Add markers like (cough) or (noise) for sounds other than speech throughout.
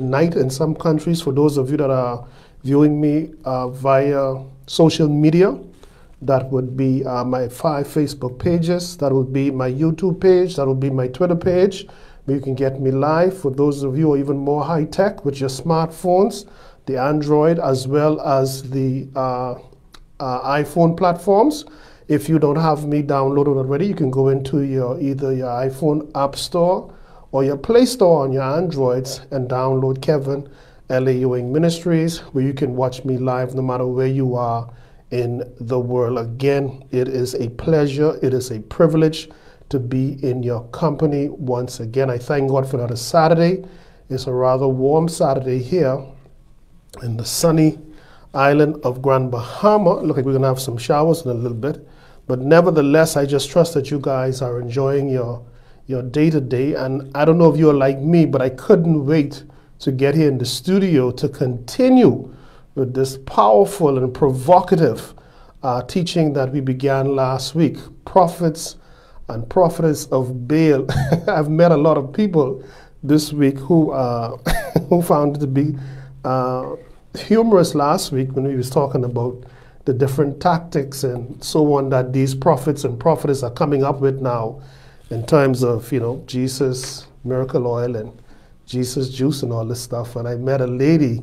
night in some countries for those of you that are viewing me uh, via social media. That would be uh, my five Facebook pages. That would be my YouTube page. That would be my Twitter page. You can get me live. For those of you who are even more high tech with your smartphones, the Android as well as the uh, uh iPhone platforms. If you don't have me downloaded already, you can go into your either your iPhone App Store or your Play Store on your Androids and download Kevin L.A. Ewing Ministries, where you can watch me live no matter where you are in the world. Again, it is a pleasure, it is a privilege to be in your company once again. I thank God for another Saturday. It's a rather warm Saturday here in the sunny island of Grand Bahama. Look like we're going to have some showers in a little bit. But nevertheless, I just trust that you guys are enjoying your your day to day. And I don't know if you're like me, but I couldn't wait to get here in the studio to continue with this powerful and provocative uh, teaching that we began last week. Prophets and prophetess of Baal. (laughs) I've met a lot of people this week who uh, (laughs) who found it to be uh, humorous last week when we was talking about the different tactics and so on that these prophets and prophetess are coming up with now in terms of, you know, Jesus, miracle oil, and Jesus juice and all this stuff. And I met a lady,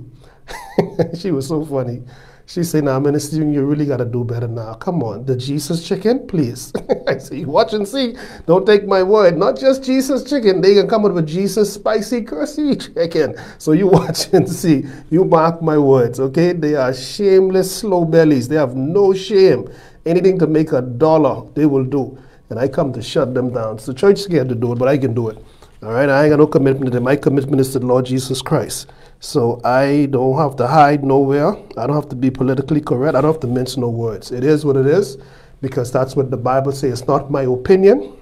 (laughs) she was so funny. She said, Now, Minister, you really got to do better now. Come on, the Jesus chicken, please. (laughs) I say, you Watch and see. Don't take my word. Not just Jesus chicken. They can come up with Jesus spicy cursey (laughs) chicken. So you watch and see. You mark my words, okay? They are shameless slow bellies. They have no shame. Anything to make a dollar, they will do. And I come to shut them down. So church scared to do it, but I can do it. All right? I ain't got no commitment to them. My commitment is to the Lord Jesus Christ. So I don't have to hide nowhere. I don't have to be politically correct. I don't have to mince no words. It is what it is because that's what the Bible says. It's not my opinion,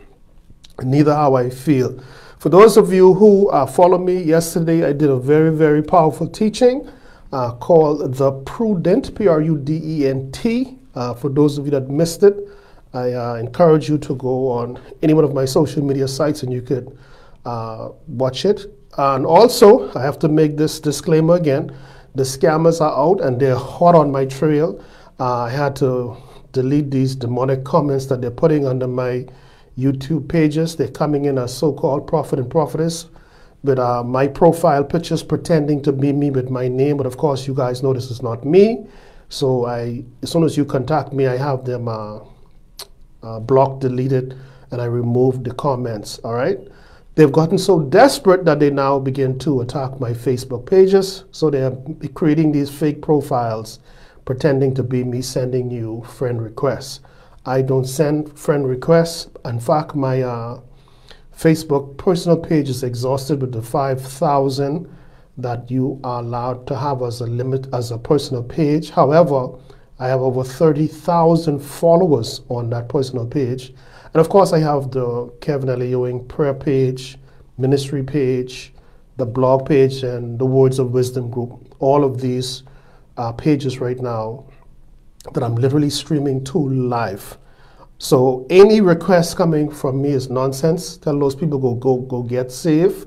neither how I feel. For those of you who uh, follow me, yesterday I did a very, very powerful teaching uh, called The Prudent, P R U D E N T. Uh, for those of you that missed it, I uh, encourage you to go on any one of my social media sites and you could uh, watch it. And also, I have to make this disclaimer again the scammers are out and they're hot on my trail. Uh, I had to delete these demonic comments that they're putting under my YouTube pages. They're coming in as so called prophet and prophetess with uh, my profile pictures pretending to be me with my name. But of course, you guys know this is not me. So I, as soon as you contact me, I have them uh, blocked, deleted, and I removed the comments. All right. They've gotten so desperate that they now begin to attack my Facebook pages. So they're creating these fake profiles, pretending to be me sending you friend requests. I don't send friend requests. In fact, my uh, Facebook personal page is exhausted with the 5,000 that you are allowed to have as a limit as a personal page. However, I have over 30,000 followers on that personal page and of course, I have the Kevin L. Ewing prayer page, ministry page, the blog page, and the Words of Wisdom group. All of these uh, pages right now that I'm literally streaming to live. So any request coming from me is nonsense. Tell those people go go go get safe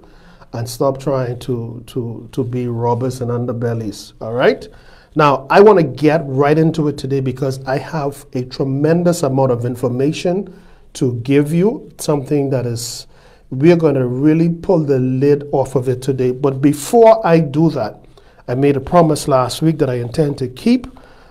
and stop trying to to to be robbers and underbellies. All right. Now I want to get right into it today because I have a tremendous amount of information to give you something that is, we're going to really pull the lid off of it today. But before I do that, I made a promise last week that I intend to keep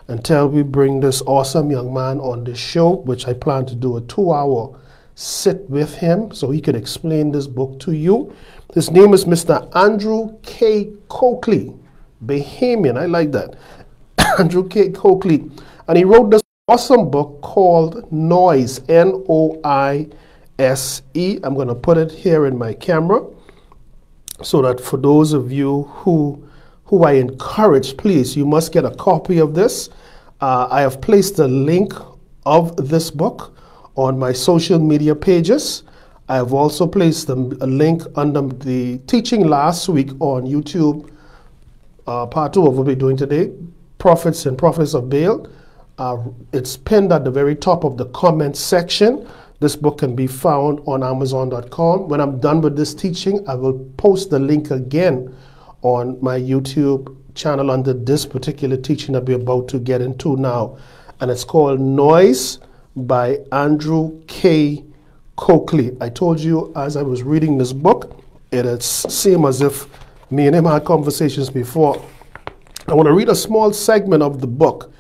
until we bring this awesome young man on the show, which I plan to do a two hour sit with him so he could explain this book to you. His name is Mr. Andrew K. Coakley, Bahamian. I like that. (coughs) Andrew K. Coakley. And he wrote this awesome book called Noise, N O I S E. I'm going to put it here in my camera so that for those of you who who I encourage, please, you must get a copy of this. Uh, I have placed the link of this book on my social media pages. I have also placed a link under the teaching last week on YouTube, uh, part two of what we'll be doing today, Prophets and Prophets of Baal. Uh, it's pinned at the very top of the comment section. This book can be found on Amazon.com. When I'm done with this teaching, I will post the link again on my YouTube channel under this particular teaching that we're about to get into now. And it's called Noise by Andrew K. Coakley. I told you as I was reading this book, it seemed as if me and him had conversations before. I want to read a small segment of the book.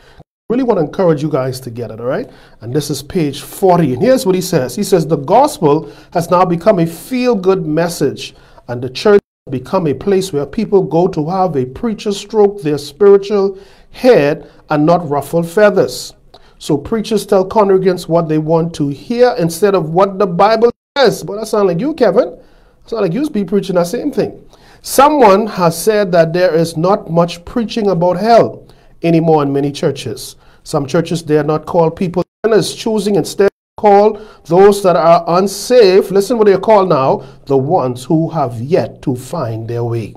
Really want to encourage you guys to get it, all right? And this is page 40. And here's what he says He says, The gospel has now become a feel good message, and the church has become a place where people go to have a preacher stroke their spiritual head and not ruffle feathers. So preachers tell congregants what they want to hear instead of what the Bible says. But that sounds like you, Kevin. Not like you be preaching the same thing. Someone has said that there is not much preaching about hell anymore in many churches. Some churches dare not call people sinners, choosing instead to call those that are unsafe, listen what they called now, the ones who have yet to find their way.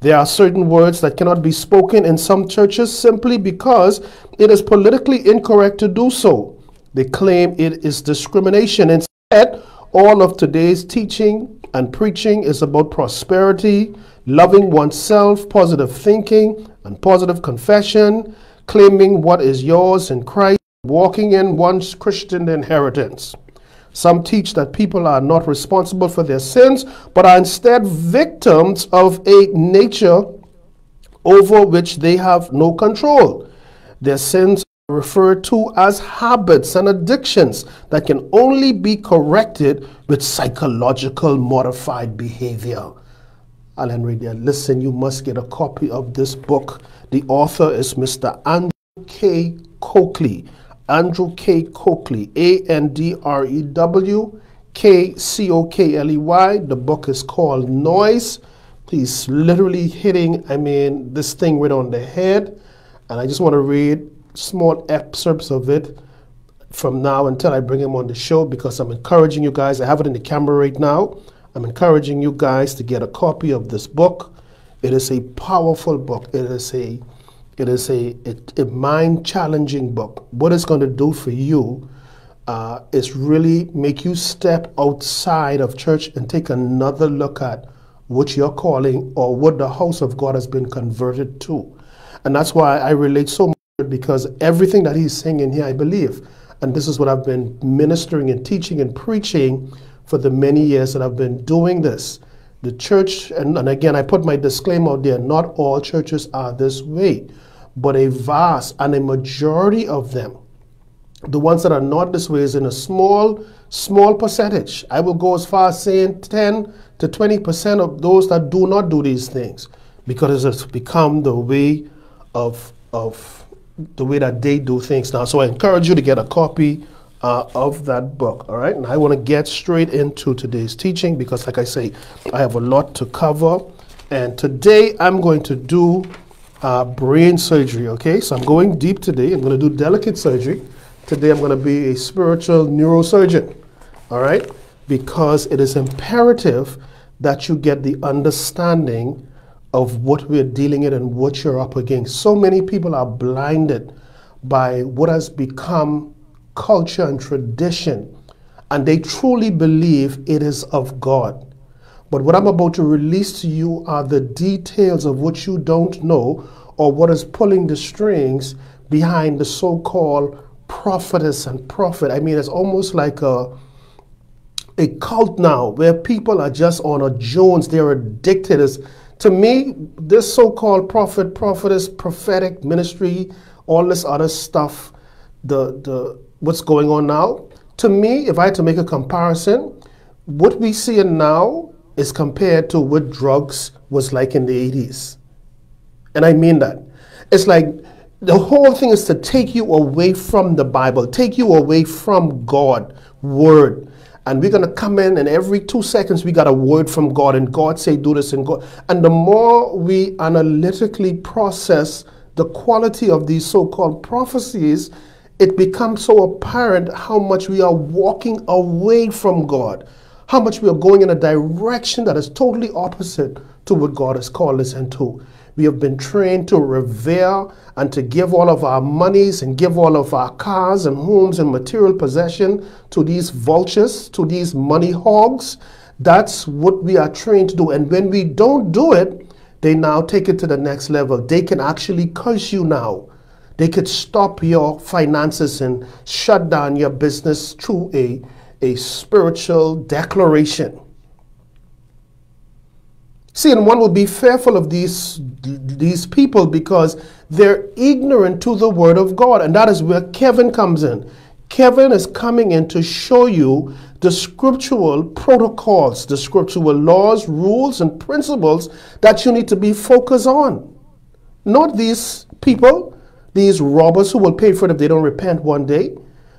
There are certain words that cannot be spoken in some churches simply because it is politically incorrect to do so. They claim it is discrimination. Instead, all of today's teaching and preaching is about prosperity, loving oneself, positive thinking, and positive confession, claiming what is yours in Christ, walking in one's Christian inheritance. Some teach that people are not responsible for their sins, but are instead victims of a nature over which they have no control. Their sins referred to as habits and addictions that can only be corrected with psychological modified behavior. Alan Radio, listen, you must get a copy of this book. The author is Mr. Andrew K. Coakley. Andrew K. Coakley, A N D R E W K C O K L E Y. The book is called Noise. He's literally hitting, I mean, this thing right on the head. And I just want to read small excerpts of it from now until I bring him on the show because I'm encouraging you guys. I have it in the camera right now. I'm encouraging you guys to get a copy of this book. It is a powerful book. It is a it is a, a, a mind challenging book. What it's going to do for you uh, is really make you step outside of church and take another look at what you're calling or what the house of God has been converted to. And that's why I relate so much because everything that he's saying in here, I believe. And this is what I've been ministering and teaching and preaching for the many years that I've been doing this. The church, and, and again, I put my disclaimer out there not all churches are this way but a vast and a majority of them, the ones that are not this way, is in a small, small percentage. I will go as far as saying 10 to 20% of those that do not do these things because it's become the way of, of the way that they do things now. So I encourage you to get a copy uh, of that book. All right, and I want to get straight into today's teaching because, like I say, I have a lot to cover. And today I'm going to do uh, brain surgery, okay? So I'm going deep today. I'm going to do delicate surgery. Today I'm going to be a spiritual neurosurgeon, all right? Because it is imperative that you get the understanding of what we're dealing with and what you're up against. So many people are blinded by what has become culture and tradition, and they truly believe it is of God. But what I'm about to release to you are the details of what you don't know or what is pulling the strings behind the so called prophetess and prophet. I mean, it's almost like a a cult now where people are just on a Jones, they're addicted. As, to me, this so called prophet, prophetess, prophetic ministry, all this other stuff, the, the what's going on now, to me, if I had to make a comparison, what we see now is compared to what drugs was like in the 80s. And I mean that. It's like the whole thing is to take you away from the Bible, take you away from God, word. And we're going to come in and every two seconds we got a word from God and God say do this and God. And the more we analytically process the quality of these so-called prophecies, it becomes so apparent how much we are walking away from God how much we are going in a direction that is totally opposite to what God has called us into. We have been trained to revere and to give all of our monies and give all of our cars and homes and material possession to these vultures, to these money hogs. That's what we are trained to do. And when we don't do it, they now take it to the next level. They can actually curse you now. They could stop your finances and shut down your business through a, a spiritual declaration. See, and one will be fearful of these, these people because they're ignorant to the word of God. And that is where Kevin comes in. Kevin is coming in to show you the scriptural protocols, the scriptural laws, rules, and principles that you need to be focused on. Not these people, these robbers who will pay for it if they don't repent one day.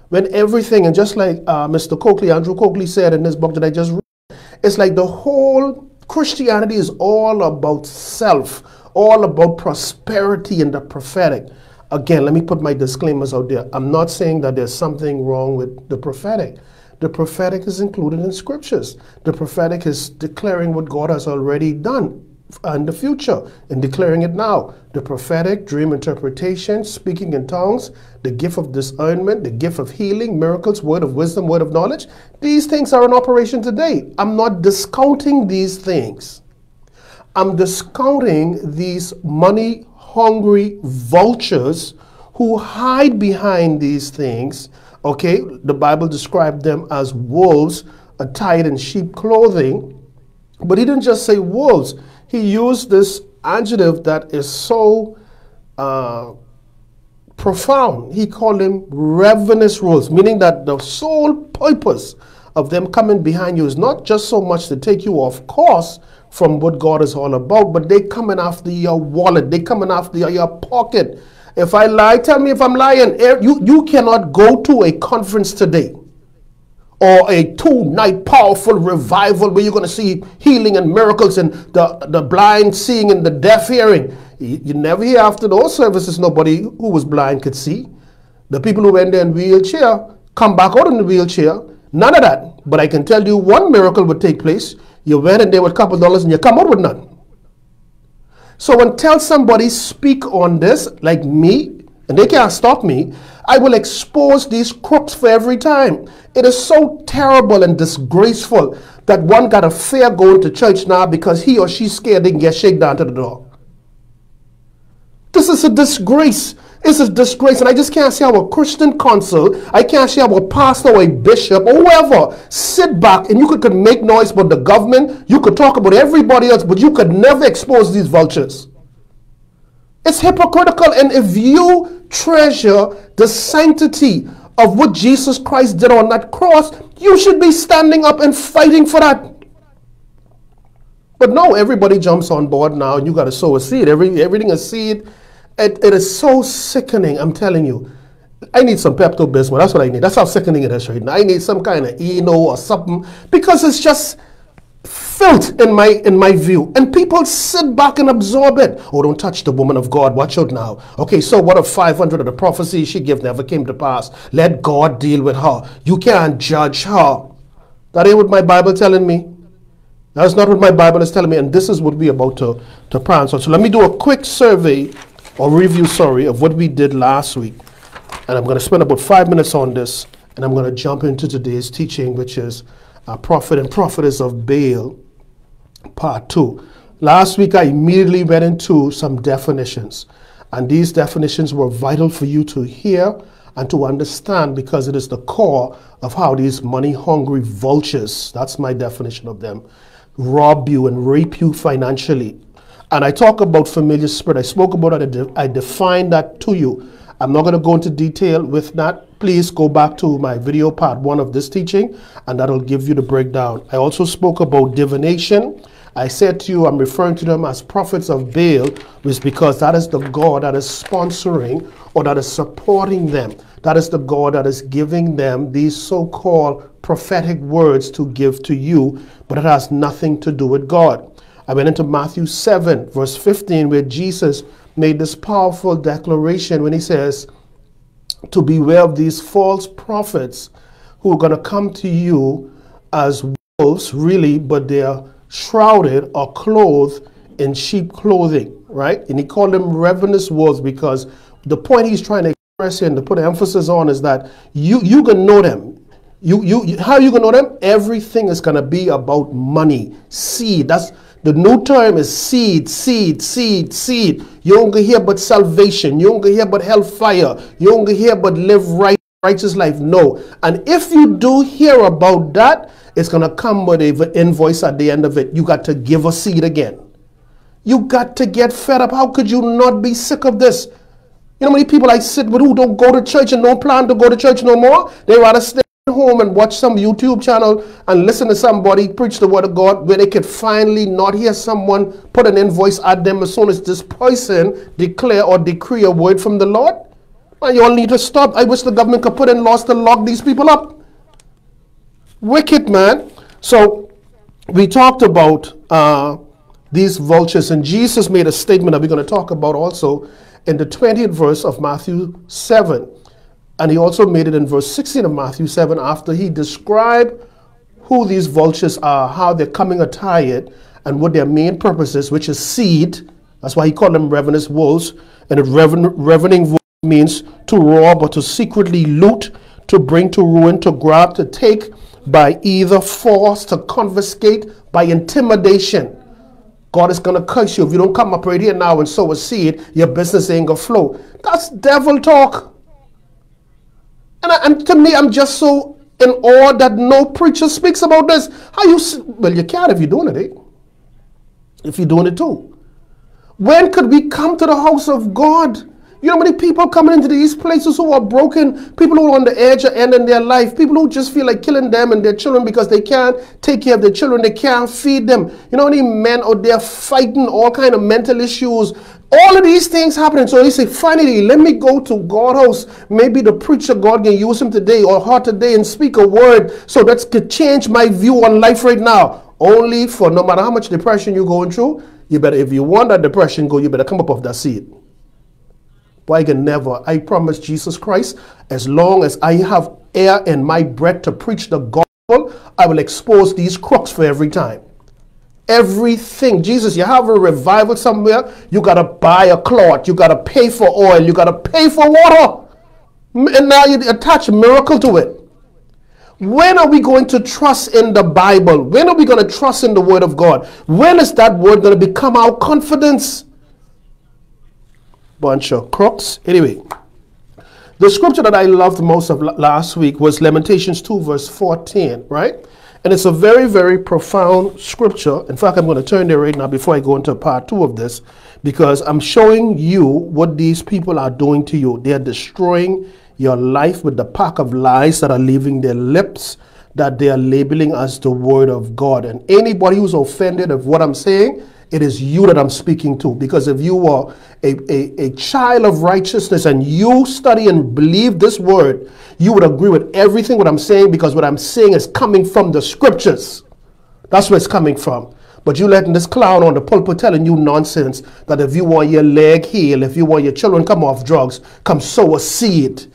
When everything, and just like uh, Mr. Coakley, Andrew Coakley said in this book that I just read, it's like the whole Christianity is all about self, all about prosperity and the prophetic. Again, let me put my disclaimers out there. I'm not saying that there's something wrong with the prophetic. The prophetic is included in scriptures. The prophetic is declaring what God has already done in the future and declaring it now. The prophetic, dream interpretation, speaking in tongues, the gift of discernment, the gift of healing, miracles, word of wisdom, word of knowledge. These things are in operation today. I'm not discounting these things. I'm discounting these money hungry vultures who hide behind these things. Okay, the Bible described them as wolves attired in sheep clothing. But he didn't just say wolves he used this adjective that is so uh, profound. He called them ravenous wolves, meaning that the sole purpose of them coming behind you is not just so much to take you off course from what God is all about, but they coming after your wallet, they coming after your pocket. If I lie, tell me if I'm lying. You, you cannot go to a conference today or a two night powerful revival where you're going to see healing and miracles and the, the blind seeing and the deaf hearing. You, you never hear after those services nobody who was blind could see. The people who went there in wheelchair come back out in the wheelchair. None of that. But I can tell you one miracle would take place. You went in there with a couple dollars and you come out with none. So until somebody speak on this, like me, and they can't stop me, I will expose these crooks for every time. It is so terrible and disgraceful that one got a fear going to church now because he or she scared they can get shaken down to the door. This is a disgrace. It's a disgrace. And I just can't see how a Christian council, I can't see how a pastor or a bishop or whoever sit back and you could, could make noise about the government, you could talk about everybody else, but you could never expose these vultures. It's hypocritical. And if you treasure the sanctity of what Jesus Christ did on that cross, you should be standing up and fighting for that. But no, everybody jumps on board now and you got to sow a seed. Every, everything is seed. It, it is so sickening, I'm telling you. I need some Pepto Bismol. That's what I need. That's how sickening it is right now. I need some kind of Eno or something because it's just filth in my in my view. And people sit back and absorb it. Oh don't touch the woman of god. Watch out now. Okay so what if 500 of the prophecies she gave never came to pass? Let god deal with her. You can't judge her. That ain't what my bible telling me. That's not what my bible is telling me. And this is what we're about to to plan. So, let me do a quick survey or review sorry of what we did last week. And i'm going to spend about five minutes on this and i'm going to jump into today's teaching which is a prophet and prophetess of Baal, part two. Last week, I immediately went into some definitions, and these definitions were vital for you to hear and to understand because it is the core of how these money hungry vultures, that's my definition of them, rob you and rape you financially. And I talk about familiar spirit. I spoke about it, I defined that to you. I'm not going to go into detail with that please go back to my video part one of this teaching and that'll give you the breakdown. I also spoke about divination. I said to you, I'm referring to them as prophets of Baal, which because that is the God that is sponsoring or that is supporting them. That is the God that is giving them these so called prophetic words to give to you, but it has nothing to do with God. I went into Matthew 7, verse 15, where Jesus made this powerful declaration when he says, to beware of these false prophets who are going to come to you as wolves, really, but they're shrouded or clothed in sheep clothing, right? And he called them ravenous wolves because the point he's trying to express here and to put emphasis on is that you you can know them. You, you, how you gonna know them? Everything is gonna be about money, See, That's The new term is seed, seed, seed, seed. You don't hear but salvation. You don't hear but hellfire. You don't hear but live right, righteous life. No. And if you do hear about that, it's going to come with an invoice at the end of it. You got to give a seed again. You got to get fed up. How could you not be sick of this? You know how many people I sit with who don't go to church and don't plan to go to church no more? They rather stay home and watch some YouTube channel and listen to somebody preach the word of God where they could finally not hear someone put an invoice at them as soon as this person declare or decree a word from the Lord. And you all need to stop. I wish the government could put in laws to lock these people up. Wicked man. So we talked about uh, these vultures, and Jesus made a statement that we're going to talk about also in the 20th verse of Matthew 7. And he also made it in verse 16 of Matthew 7 after he described who these vultures are, how they're coming attired, and what their main purpose is, which is seed. That's why he called them ravenous wolves. And a raven, ravening wolf means to rob or to secretly loot, to bring to ruin, to grab, to take by either force, to confiscate, by intimidation. God is going to curse you if you don't come up right here now and sow a seed, your business ain't going to flow. That's devil talk. And, I, and to me, I'm just so in awe that no preacher speaks about this. How you, well, you can't if you're doing it, eh? If you're doing it too. When could we come to the house of God? You know how many people coming into these places who are broken, people who are on the edge of ending their life, people who just feel like killing them and their children because they can't take care of their children, they can't feed them. You know how many men out there fighting all kind of mental issues, all of these things happening. So he said, finally, let me go to God house. Maybe the preacher God can use him today or her today and speak a word so that could change my view on life right now. Only for no matter how much depression you're going through, you better, if you want that depression go, you better come up off that seat. I can never, I promise Jesus Christ, as long as I have air in my breath to preach the gospel, I will expose these crooks for every time. Everything. Jesus, you have a revival somewhere, you got to buy a cloth, you got to pay for oil, you got to pay for water. And now you attach a miracle to it. When are we going to trust in the Bible? When are we going to trust in the Word of God? When is that Word going to become our confidence? Bunch of crooks. Anyway, the scripture that I loved most of last week was Lamentations 2, verse 14, right? And it's a very, very profound scripture. In fact, I'm going to turn there right now before I go into part two of this, because I'm showing you what these people are doing to you. They are destroying your life with the pack of lies that are leaving their lips, that they are labeling as the word of God. And anybody who's offended of what I'm saying, it is you that I'm speaking to. Because if you are a, a, a child of righteousness and you study and believe this word, you would agree with everything what I'm saying because what I'm saying is coming from the scriptures. That's where it's coming from. But you letting this clown on the pulpit telling you nonsense that if you want your leg healed, if you want your children come off drugs, come sow a seed.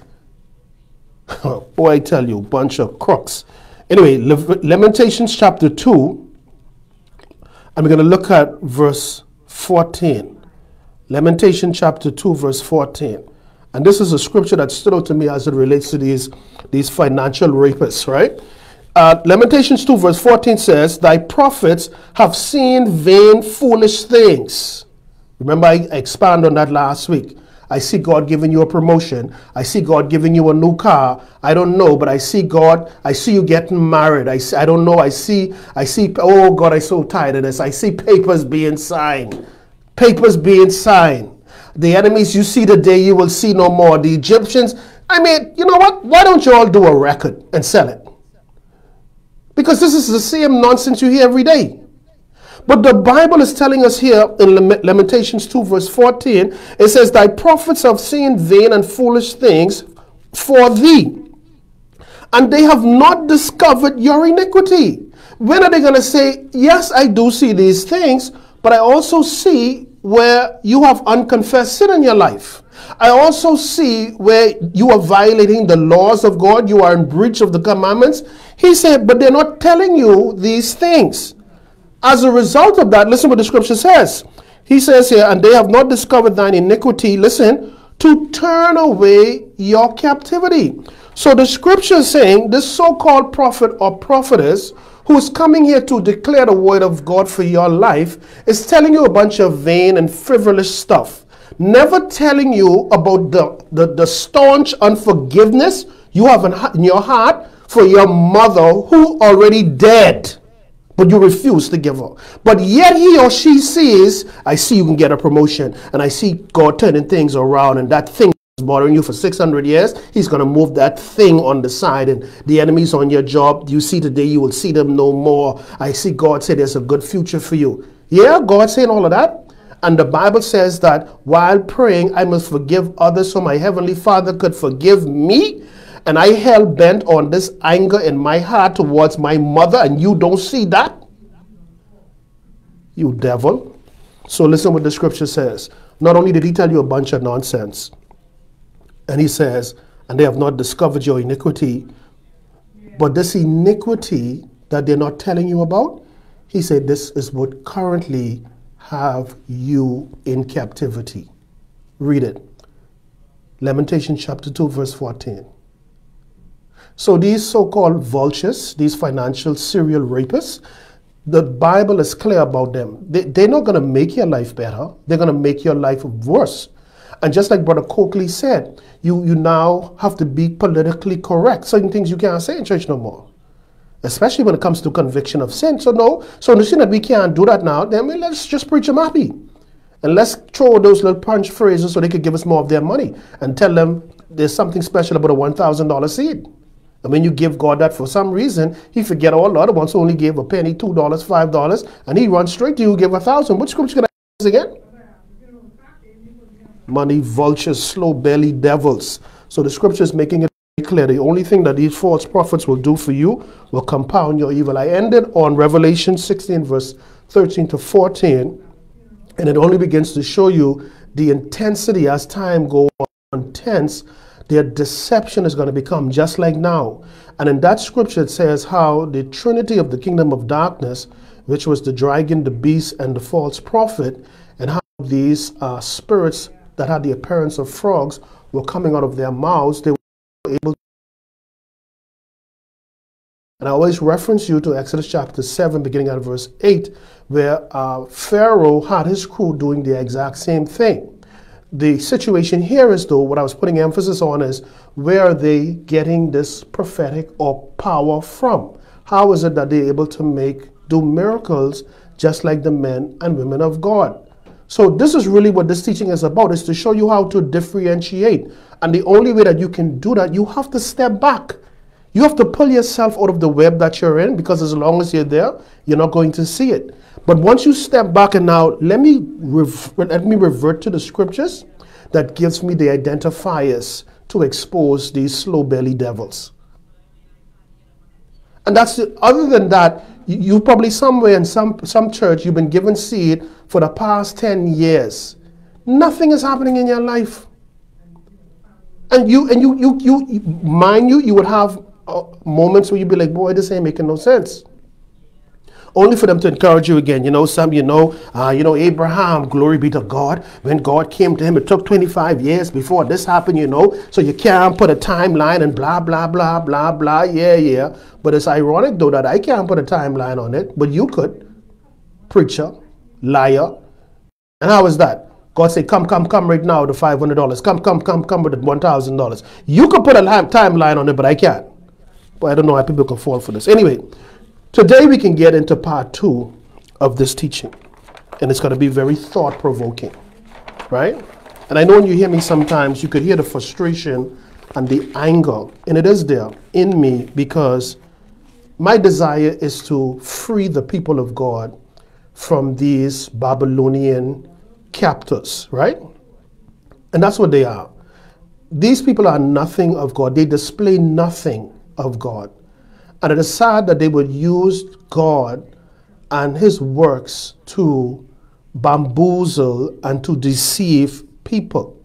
(laughs) Boy, I tell you, bunch of crooks. Anyway, Lamentations chapter 2, and we're going to look at verse 14. Lamentation chapter 2, verse 14. And this is a scripture that stood out to me as it relates to these, these financial rapists, right? Uh, Lamentations 2, verse 14 says, Thy prophets have seen vain, foolish things. Remember, I expanded on that last week. I see God giving you a promotion. I see God giving you a new car. I don't know, but I see God. I see you getting married. I, see, I don't know. I see, I see, oh God, I'm so tired of this. I see papers being signed. Papers being signed. The enemies you see today, you will see no more. The Egyptians, I mean, you know what? Why don't you all do a record and sell it? Because this is the same nonsense you hear every day. But the Bible is telling us here in Lamentations 2, verse 14, it says, Thy prophets have seen vain and foolish things for thee, and they have not discovered your iniquity. When are they going to say, Yes, I do see these things, but I also see where you have unconfessed sin in your life. I also see where you are violating the laws of God, you are in breach of the commandments. He said, But they're not telling you these things. As a result of that, listen what the scripture says. He says here, and they have not discovered thine iniquity, listen, to turn away your captivity. So the scripture is saying this so called prophet or prophetess who's coming here to declare the word of God for your life is telling you a bunch of vain and frivolous stuff. Never telling you about the, the, the staunch unforgiveness you have in, in your heart for your mother who already dead but you refuse to give up. But yet he or she says, I see you can get a promotion, and I see God turning things around, and that thing is bothering you for 600 years, he's going to move that thing on the side, and the enemy's on your job. You see today, you will see them no more. I see God say there's a good future for you. Yeah, God saying all of that. And the Bible says that while praying, I must forgive others so my heavenly Father could forgive me and I hell bent on this anger in my heart towards my mother, and you don't see that? You devil. So listen what the scripture says. Not only did he tell you a bunch of nonsense, and he says, and they have not discovered your iniquity, but this iniquity that they're not telling you about, he said, this is what currently have you in captivity. Read it. Lamentation chapter 2, verse 14. So these so-called vultures, these financial serial rapists, the Bible is clear about them. They, they're not going to make your life better. They're going to make your life worse. And just like Brother Coakley said, you, you now have to be politically correct. Certain things you can't say in church no more. Especially when it comes to conviction of sin. So no, so understand that we can't do that now, then let's just preach them happy. And let's throw those little punch phrases so they could give us more of their money and tell them there's something special about a $1,000 seed. And when you give God that for some reason, he forget all the other ones who only gave a penny, two dollars, five dollars, and he runs straight to you, give a thousand. Which scripture can I use again? Money vultures, slow belly devils. So the scripture is making it clear. The only thing that these false prophets will do for you will compound your evil. I ended on Revelation 16, verse 13 to 14, and it only begins to show you the intensity as time goes on, tense their deception is going to become just like now. And in that scripture, it says how the trinity of the kingdom of darkness, which was the dragon, the beast, and the false prophet, and how these uh, spirits that had the appearance of frogs were coming out of their mouths, they were able to. And I always reference you to Exodus chapter 7, beginning at verse 8, where uh, Pharaoh had his crew doing the exact same thing the situation here is though what I was putting emphasis on is where are they getting this prophetic or power from? How is it that they're able to make do miracles just like the men and women of God? So this is really what this teaching is about, is to show you how to differentiate. And the only way that you can do that, you have to step back. You have to pull yourself out of the web that you're in because as long as you're there, you're not going to see it. But once you step back and now let me let me revert to the scriptures that gives me the identifiers to expose these slow belly devils. And that's the, other than that, you, you probably somewhere in some some church you've been given seed for the past 10 years. Nothing is happening in your life. And you and you you you mind you, you would have uh, moments where you'd be like, boy, this ain't making no sense only for them to encourage you again. You know, some, you know, uh, you know, Abraham, glory be to God. When God came to him, it took 25 years before this happened, you know. So you can't put a timeline and blah, blah, blah, blah, blah. Yeah, yeah. But it's ironic, though, that I can't put a timeline on it, but you could. Preacher, liar. And how is that? God say, come, come, come right now, the $500. Come, come, come, come with the $1,000. You could put a timeline on it, but I can't. But I don't know why people can fall for this. Anyway, Today we can get into part two of this teaching, and it's going to be very thought provoking, right? And I know when you hear me sometimes, you could hear the frustration and the anger, and it is there in me because my desire is to free the people of God from these Babylonian captors, right? And that's what they are. These people are nothing of God, they display nothing of God. And it is sad that they would use God and his works to bamboozle and to deceive people.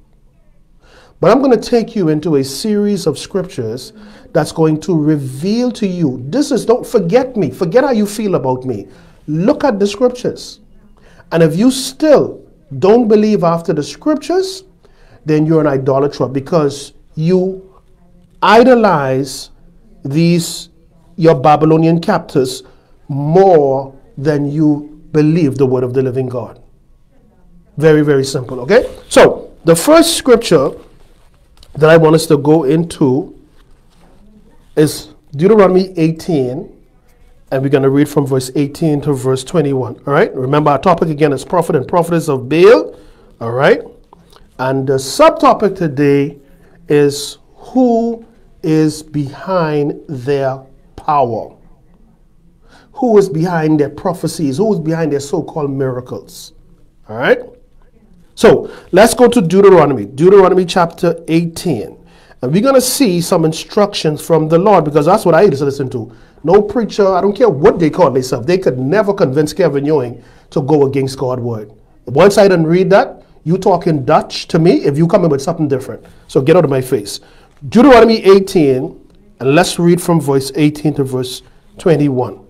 But I'm going to take you into a series of scriptures that's going to reveal to you this is, don't forget me, forget how you feel about me. Look at the scriptures. And if you still don't believe after the scriptures, then you're an idolater because you idolize these your Babylonian captors more than you believe the word of the living God. Very, very simple, okay? So, the first scripture that I want us to go into is Deuteronomy 18, and we're going to read from verse 18 to verse 21. All right? Remember, our topic again is prophet and prophetess of Baal. All right? And the subtopic today is who is behind their power? Who is behind their prophecies? Who is behind their so called miracles? All right? So let's go to Deuteronomy, Deuteronomy chapter 18. And we're going to see some instructions from the Lord because that's what I used to listen to. No preacher, I don't care what they call themselves, they could never convince Kevin Ewing to go against God's word. Once I didn't read that, you talking Dutch to me if you come in with something different. So get out of my face. Deuteronomy 18, and let's read from verse 18 to verse 21.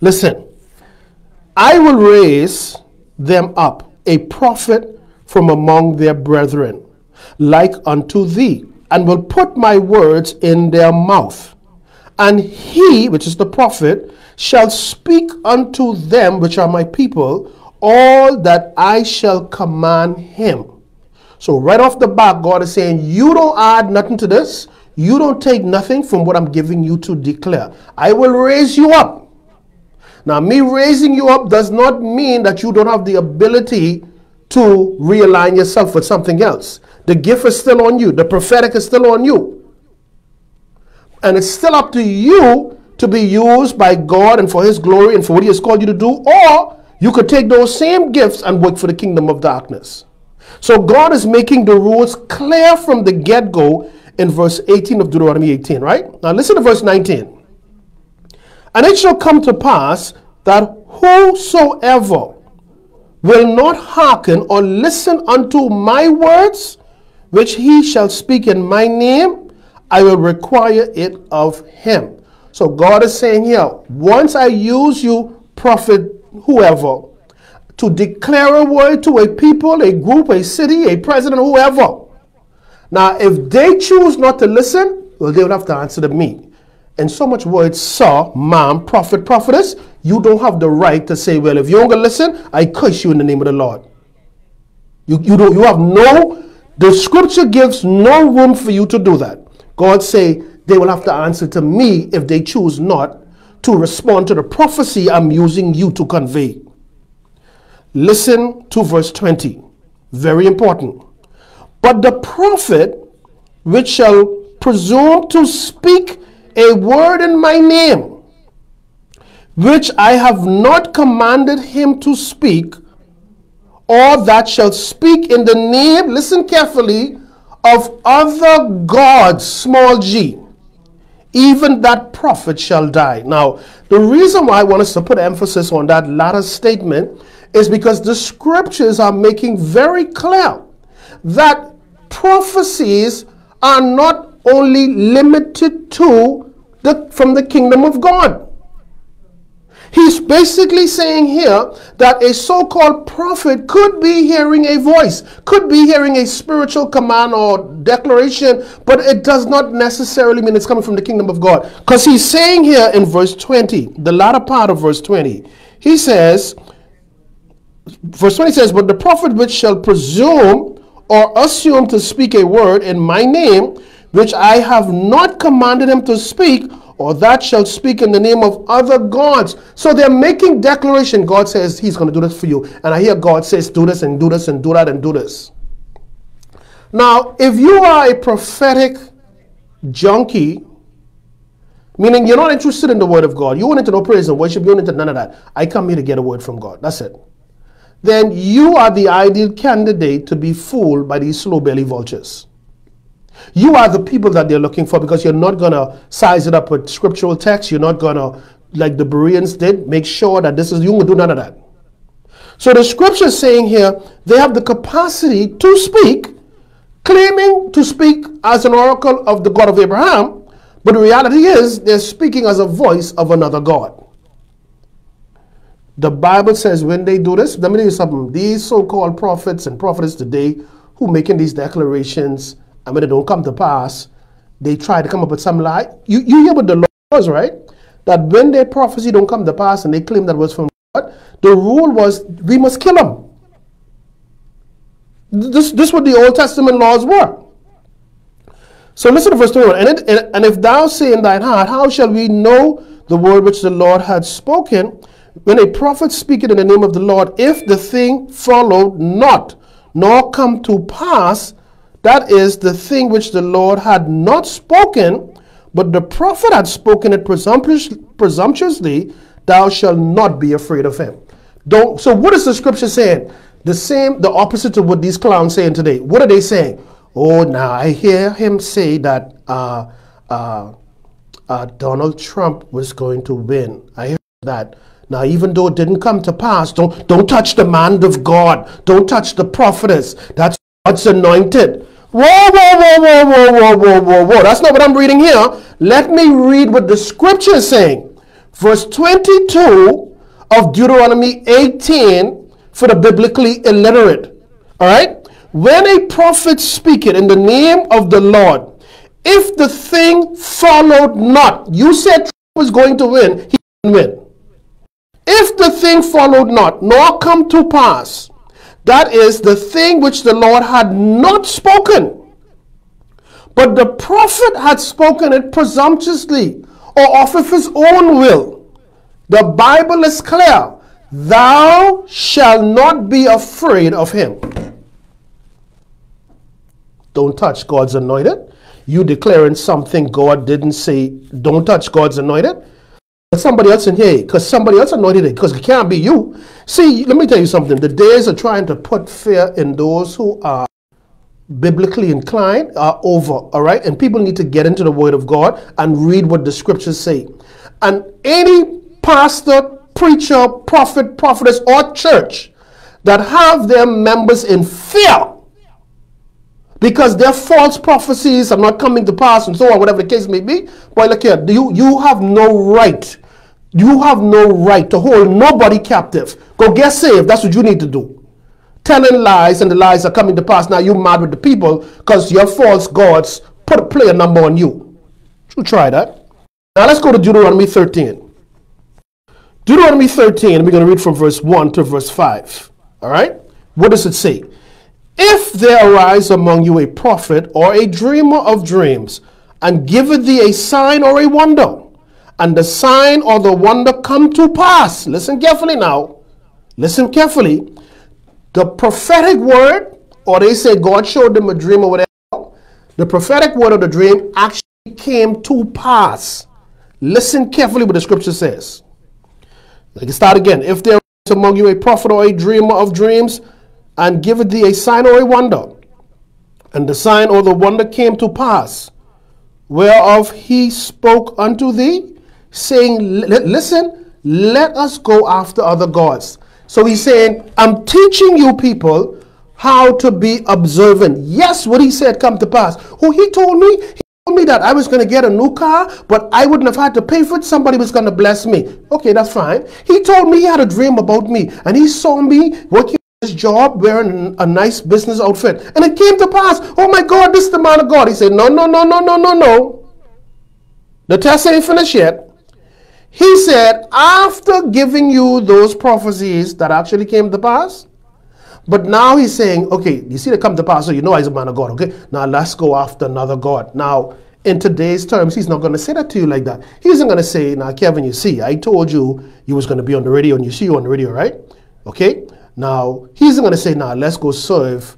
Listen, I will raise them up a prophet from among their brethren, like unto thee, and will put my words in their mouth. And he, which is the prophet, shall speak unto them, which are my people, all that I shall command him. So, right off the bat, God is saying, You don't add nothing to this. You don't take nothing from what I'm giving you to declare. I will raise you up now, me raising you up does not mean that you don't have the ability to realign yourself with something else. The gift is still on you, the prophetic is still on you. And it's still up to you to be used by God and for His glory and for what He has called you to do, or you could take those same gifts and work for the kingdom of darkness. So God is making the rules clear from the get go in verse 18 of Deuteronomy 18, right? Now listen to verse 19. And it shall come to pass that whosoever will not hearken or listen unto my words, which he shall speak in my name, I will require it of him. So God is saying here, once I use you, prophet, whoever, to declare a word to a people, a group, a city, a president, whoever. Now, if they choose not to listen, well, they will have to answer to me and so much words sir, ma'am, prophet, prophetess, you don't have the right to say, well, if you don't listen, I curse you in the name of the Lord. You, you, don't, you have no, the scripture gives no room for you to do that. God say they will have to answer to me if they choose not to respond to the prophecy I'm using you to convey. Listen to verse 20. Very important. But the prophet which shall presume to speak a word in my name, which I have not commanded him to speak, or that shall speak in the name, listen carefully, of other gods, small g, even that prophet shall die. Now, the reason why I want us to put emphasis on that latter statement is because the scriptures are making very clear that prophecies are not only limited to the, from the kingdom of God. He's basically saying here that a so called prophet could be hearing a voice, could be hearing a spiritual command or declaration, but it does not necessarily mean it's coming from the kingdom of God. Because he's saying here in verse 20, the latter part of verse 20, he says, verse 20 says, But the prophet which shall presume or assume to speak a word in my name, which I have not commanded him to speak, or that shall speak in the name of other gods. So they're making declaration. God says he's going to do this for you. And I hear God says, do this and do this and do that and do this. Now, if you are a prophetic junkie, meaning you're not interested in the word of God, you want to know praise and worship, you want to none of that. I come here to get a word from God. That's it. Then you are the ideal candidate to be fooled by these slow belly vultures. You are the people that they're looking for because you're not going to size it up with scriptural text. You're not going to, like the Bereans did, make sure that this is, you won't do none of that. So the scripture is saying here, they have the capacity to speak, claiming to speak as an oracle of the God of Abraham, but the reality is they're speaking as a voice of another God. The Bible says when they do this, let me tell you something. These so-called prophets and prophets today who making these declarations, and when they don't come to pass, they try to come up with some lie. You, you hear what the law does, right? that when their prophecy don't come to pass and they claim that was from God, the rule was we must kill them. This, this what the Old Testament laws were. So listen to verse 21. And, it, and if thou say in thine heart, How shall we know the word which the Lord had spoken? When a prophet speaketh in the name of the Lord, if the thing followed not, nor come to pass, that is the thing which the Lord had not spoken, but the prophet had spoken it presumptuously, thou shalt not be afraid of him. Don't. So what is the scripture saying? The same, the opposite of what these clowns saying today. What are they saying? Oh, now I hear him say that uh, uh, uh, Donald Trump was going to win. I hear that. Now, even though it didn't come to pass, don't, don't touch the man of God. Don't touch the prophetess. That's God's anointed. Whoa, whoa, whoa, whoa, whoa, whoa, whoa, whoa, whoa. That's not what I'm reading here. Let me read what the scripture is saying. Verse 22 of Deuteronomy 18 for the biblically illiterate. All right? When a prophet speaketh in the name of the Lord, if the thing followed not, you said Trump was going to win, he didn't win. If the thing followed not, nor come to pass, that is the thing which the Lord had not spoken, but the prophet had spoken it presumptuously or off of his own will. The Bible is clear. Thou shalt not be afraid of him. Don't touch God's anointed. You declaring something God didn't say, don't touch God's anointed. Somebody else in here, because somebody else anointed it, because it can't be you. See, let me tell you something. The days of trying to put fear in those who are biblically inclined are over, all right? And people need to get into the Word of God and read what the scriptures say. And any pastor, preacher, prophet, prophetess, or church that have their members in fear because their false prophecies are not coming to pass and so on, whatever the case may be. Boy, look here, you, you have no right. You have no right to hold nobody captive. Go get saved. That's what you need to do. Telling lies and the lies are coming to pass. Now you mad with the people because your false gods put a player number on you. You try that. Now let's go to Deuteronomy 13. Deuteronomy 13, we're going to read from verse 1 to verse 5. All right? What does it say? If there arise among you a prophet or a dreamer of dreams, and giveth thee a sign or a wonder, and the sign or the wonder come to pass, listen carefully now, listen carefully. The prophetic word, or they say God showed them a dream or whatever, the prophetic word of the dream actually came to pass. Listen carefully what the scripture says. Let me start again. If there is among you a prophet or a dreamer of dreams, and giveth thee a sign or a wonder. And the sign or the wonder came to pass, whereof he spoke unto thee, saying, Listen, let us go after other gods. So he's saying, I'm teaching you people how to be observant. Yes, what he said come to pass. Who he told me, he told me that I was going to get a new car, but I wouldn't have had to pay for it. Somebody was going to bless me. Okay, that's fine. He told me he had a dream about me, and he saw me working his job wearing a nice business outfit. And it came to pass, oh my God, this is the man of God. He said, no, no, no, no, no, no, no. The test ain't finished yet. He said, after giving you those prophecies that actually came to pass, but now he's saying, okay, you see they come to pass, so you know he's a man of God, okay? Now let's go after another God. Now, in today's terms, he's not going to say that to you like that. He isn't going to say, now, Kevin, you see, I told you you was going to be on the radio and you see you on the radio, right? Okay? Now, he's not going to say, now, let's go serve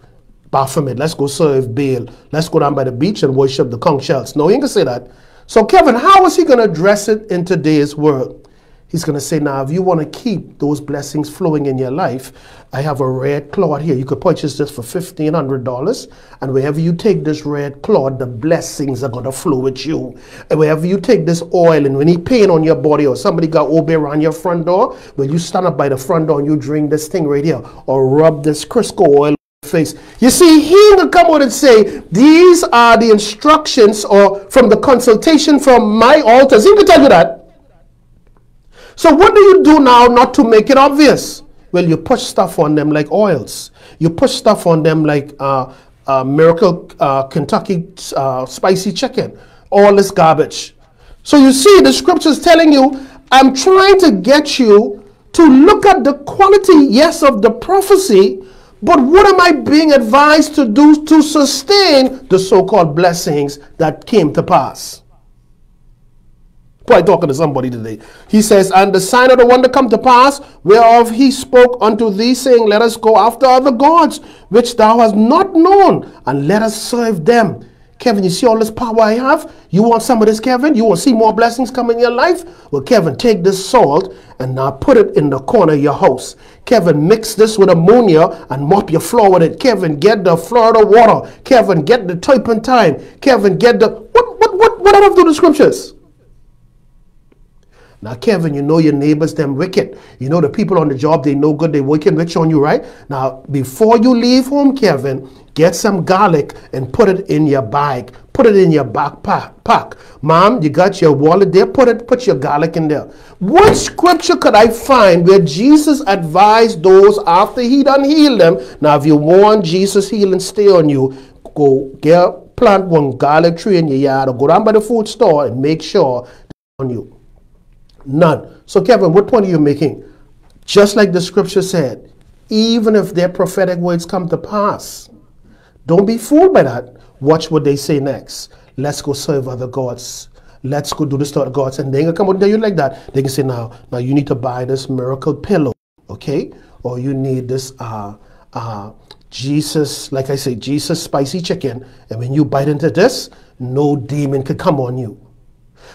Baphomet. Let's go serve Baal. Let's go down by the beach and worship the conch shells. No, he ain't going to say that. So, Kevin, how is he going to address it in today's world? He's going to say, now, if you want to keep those blessings flowing in your life, I have a red cloth here. You could purchase this for $1,500. And wherever you take this red cloth, the blessings are going to flow with you. And wherever you take this oil and any pain on your body or somebody got obeah around your front door, when you stand up by the front door and you drink this thing right here or rub this Crisco oil face. You see, he will come out and say, These are the instructions or from the consultation from my altars. He can tell you that. So what do you do now not to make it obvious? Well, you push stuff on them like oils. You push stuff on them like uh, uh, Miracle uh, Kentucky uh, spicy chicken. All this garbage. So you see, the scriptures telling you, I'm trying to get you to look at the quality, yes, of the prophecy, but what am I being advised to do to sustain the so called blessings that came to pass? Probably talking to somebody today. He says, And the sign of the wonder come to pass, whereof he spoke unto thee, saying, Let us go after other gods, which thou hast not known, and let us serve them. Kevin, you see all this power I have? You want some of this, Kevin? You want to see more blessings come in your life? Well, Kevin, take this salt and now put it in the corner of your house. Kevin, mix this with ammonia and mop your floor with it. Kevin, get the Florida water. Kevin, get the turpentine. Kevin, get the what what what what to do the scriptures? Now, Kevin, you know your neighbors, them wicked. You know the people on the job, they know good, they wicked rich on you, right? Now, before you leave home, Kevin, get some garlic and put it in your bag. Put it in your backpack. Pack. Mom, you got your wallet there? Put it, put your garlic in there. What scripture could I find where Jesus advised those after he done healed them? Now, if you want Jesus healing stay on you, go get plant one garlic tree in your yard or go down by the food store and make sure on you. None. So, Kevin, what point are you making? Just like the scripture said, even if their prophetic words come to pass, don't be fooled by that. Watch what they say next. Let's go serve other gods. Let's go do this to other gods. And they can come and tell you like that. They can say, now, now you need to buy this miracle pillow, okay? Or you need this uh, uh, Jesus, like I say, Jesus spicy chicken. And when you bite into this, no demon could come on you.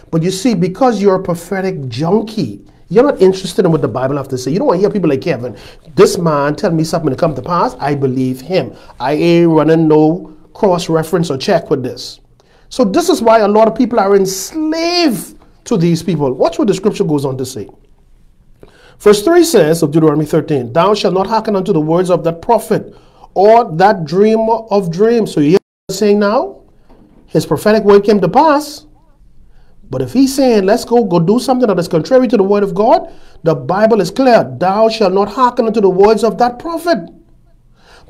But you see, because you're a prophetic junkie, you're not interested in what the Bible has to say. You don't want to hear people like Kevin. This man tell me something to come to pass. I believe him. I ain't running no cross reference or check with this. So this is why a lot of people are enslaved to these people. Watch what the scripture goes on to say. Verse 3 says of Deuteronomy 13, Thou shalt not hearken unto the words of that prophet or that dreamer of dreams. So you hear what saying now? His prophetic word came to pass. But if he's saying, let's go, go do something that is contrary to the word of God, the Bible is clear. Thou shalt not hearken unto the words of that prophet.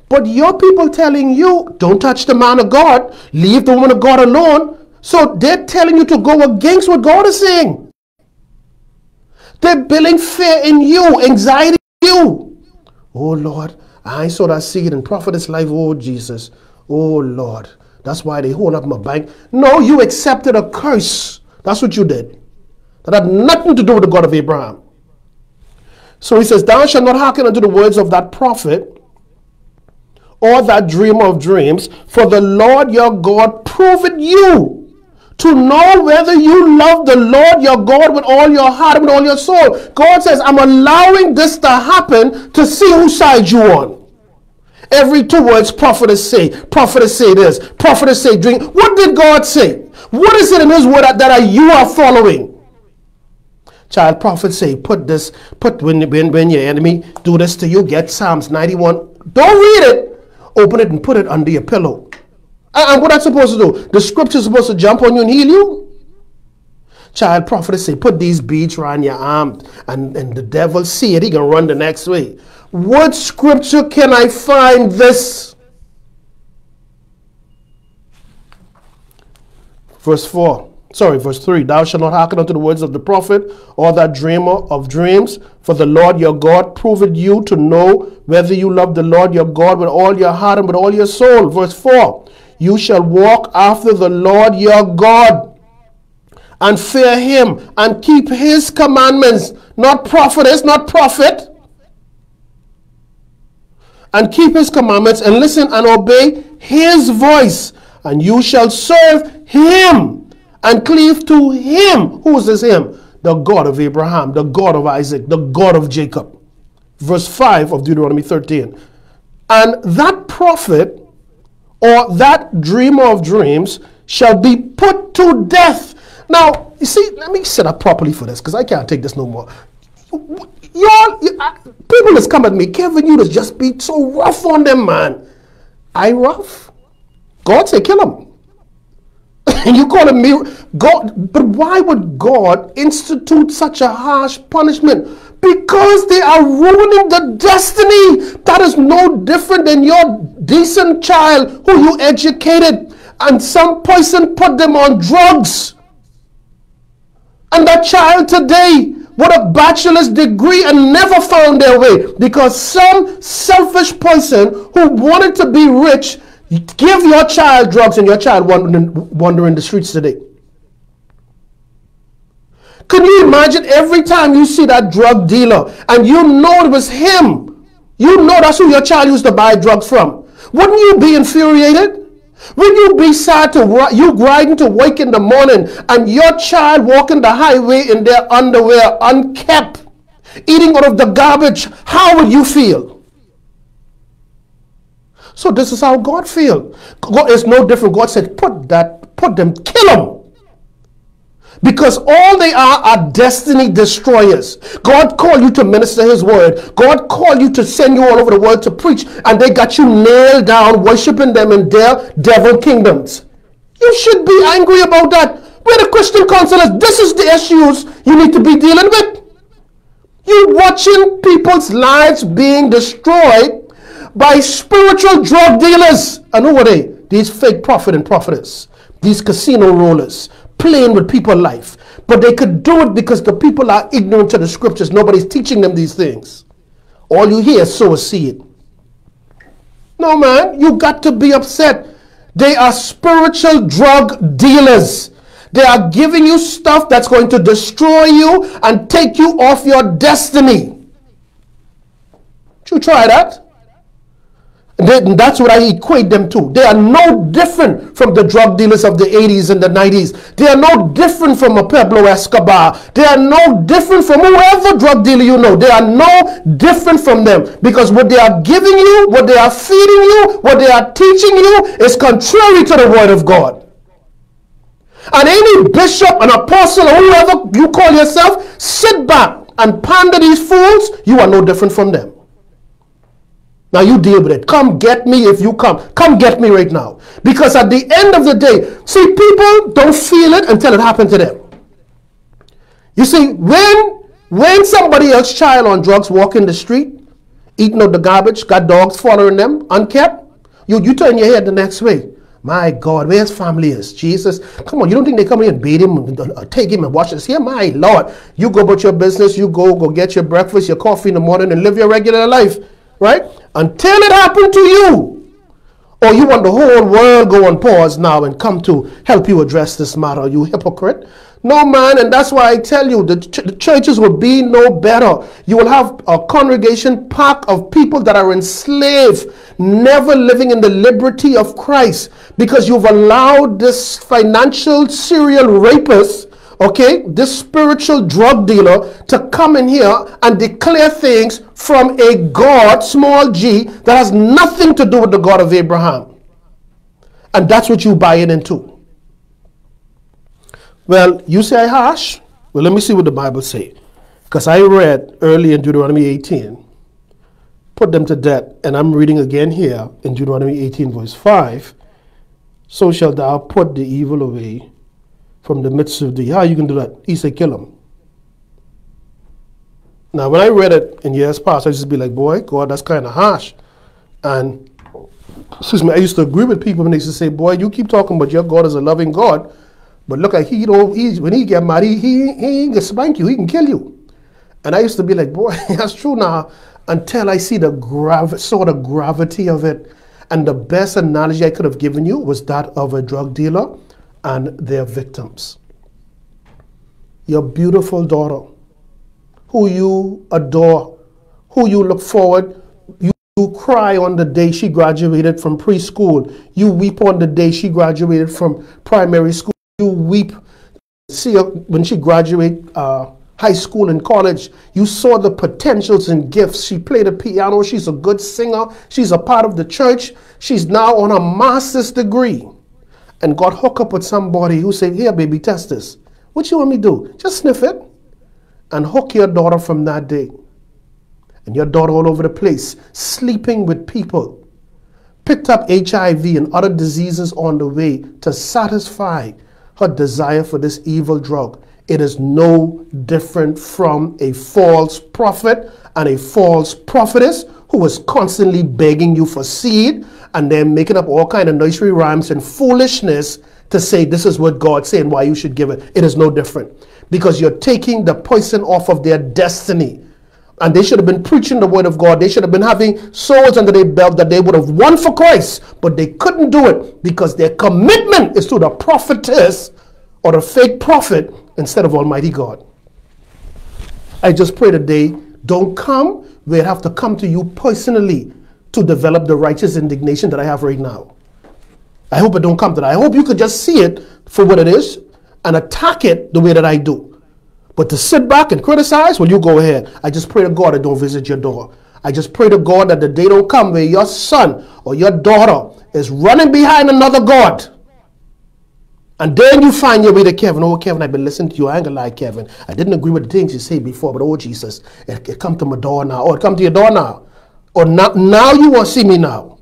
But your people telling you, don't touch the man of God, leave the woman of God alone. So they're telling you to go against what God is saying. They're building fear in you, anxiety in you. Oh Lord, I saw that seed in prophetess life. Oh Jesus. Oh Lord. That's why they hold up my bank. No, you accepted a curse that's what you did. That had nothing to do with the God of Abraham. So he says, Thou shalt not hearken unto the words of that prophet or that dreamer of dreams, for the Lord your God proveth you to know whether you love the Lord your God with all your heart and with all your soul. God says, I'm allowing this to happen to see whose side you on. Every two words prophetess say, prophetess say this, prophetess say drink. What did God say? What is it in His word that, that you are following? Child prophet say, put this, put when, when, when your enemy do this to you, get Psalms 91. Don't read it. Open it and put it under your pillow. And what I'm supposed to do? The scripture is supposed to jump on you and heal you? Child prophet say, put these beads around your arm and, and the devil see it, he can run the next way. What scripture can I find this? Verse 4. Sorry, verse 3. Thou shalt not hearken unto the words of the prophet or that dreamer of dreams, for the Lord your God proveth you to know whether you love the Lord your God with all your heart and with all your soul. Verse 4. You shall walk after the Lord your God and fear him and keep his commandments, not prophetess, not prophet. And keep his commandments and listen and obey his voice and you shall serve him and cleave to him. Who is this him? The God of Abraham, the God of Isaac, the God of Jacob. Verse 5 of Deuteronomy 13. And that prophet or that dreamer of dreams shall be put to death. Now, you see, let me set up properly for this because I can't take this no more. Y'all, people just come at me, Kevin, you just be so rough on them, man. I rough? God said, kill him. and (laughs) you call him me God. But why would God institute such a harsh punishment? Because they are ruining the destiny. That is no different than your decent child who you educated and some person put them on drugs. And that child today with a bachelor's degree and never found their way because some selfish person who wanted to be rich give your child drugs and your child wandering, wandering the streets today. Can you imagine every time you see that drug dealer and you know it was him, you know that's who your child used to buy drugs from? Wouldn't you be infuriated? Would you be sad to you grinding to wake in the morning and your child walking the highway in their underwear unkept, eating out of the garbage? How would you feel? So this is how God feel. God is no different. God said, put that, put them, kill them. Because all they are are destiny destroyers. God called you to minister his word. God called you to send you all over the world to preach. And they got you nailed down, worshiping them in their devil kingdoms. You should be angry about that. We're the Christian counselors. This is the issues you need to be dealing with. You're watching people's lives being destroyed by spiritual drug dealers. And who are they? These fake prophet and prophetess. These casino rollers playing with people's life. But they could do it because the people are ignorant to the scriptures. Nobody's teaching them these things. All you hear is sow a seed. No, man, you got to be upset. They are spiritual drug dealers. They are giving you stuff that's going to destroy you and take you off your destiny. Did you try that? They, that's what I equate them to. They are no different from the drug dealers of the 80s and the 90s. They are no different from a Pablo Escobar. They are no different from whoever drug dealer you know. They are no different from them because what they are giving you, what they are feeding you, what they are teaching you is contrary to the word of God. And any bishop, an apostle, or whoever you call yourself, sit back and pander these fools, you are no different from them. Now you deal with it. Come get me if you come. Come get me right now. Because at the end of the day, see, people don't feel it until it happened to them. You see, when when somebody else child on drugs walk in the street, eating up the garbage, got dogs following them, unkept, you, you turn your head the next way. My God, where's family is? Jesus, come on, you don't think they come here and beat him, and uh, take him and wash his hair? My Lord, you go about your business, you go, go get your breakfast, your coffee in the morning, and live your regular life, right? Until it happened to you. Or you want the whole world go on pause now and come to help you address this matter, you hypocrite. No, man, and that's why I tell you the, ch the churches will be no better. You will have a congregation pack of people that are enslaved, never living in the liberty of Christ because you've allowed this financial serial rapist okay, this spiritual drug dealer to come in here and declare things from a God, small g, that has nothing to do with the God of Abraham. And that's what you buy it into. Well, you say I harsh. Well, let me see what the Bible say. Because I read early in Deuteronomy 18, put them to death. And I'm reading again here in Deuteronomy 18, verse 5. So shalt thou put the evil away from the midst of thee. How you can do that? He said, kill him. Now, when I read it in years past, I just be like, boy, God, that's kind of harsh. And excuse me, I used to agree with people when they used to say, boy, you keep talking about your God is a loving God, but look like he, you know, he, when he get mad, he, he, he can spank you, he can kill you. And I used to be like, boy, (laughs) that's true now, until I see the grav- sort of gravity of it. And the best analogy I could have given you was that of a drug dealer and their victims. Your beautiful daughter, who you adore, who you look forward, you, you cry on the day she graduated from preschool. You weep on the day she graduated from primary school. You weep see her when she graduated uh, high school and college. You saw the potentials and gifts. She played the piano. She's a good singer. She's a part of the church. She's now on a master's degree and got hooked up with somebody who said, Here, baby, test this. What you want me to do? Just sniff it and hook your daughter from that day. And your daughter all over the place, sleeping with people, picked up HIV and other diseases on the way to satisfy her desire for this evil drug. It is no different from a false prophet and a false prophetess who was constantly begging you for seed and then making up all kind of nursery rhymes and foolishness to say this is what God's saying why you should give it. It is no different. because you're taking the poison off of their destiny. And they should have been preaching the word of God. They should have been having souls under their belt that they would have won for Christ, but they couldn't do it because their commitment is to the prophetess or the fake prophet instead of Almighty God. I just pray that they don't come. They have to come to you personally to develop the righteous indignation that I have right now. I hope it don't come to that. I hope you could just see it for what it is and attack it the way that I do. But to sit back and criticize, well, you go ahead. I just pray to God that don't visit your door. I just pray to God that the day don't come where your son or your daughter is running behind another God. And then you find your way to Kevin. Oh, Kevin, I've been listening to you. I ain't gonna lie, Kevin. I didn't agree with the things you said before, but oh, Jesus, it, it come to my door now. Oh, it come to your door now. Or now, now you to see me now.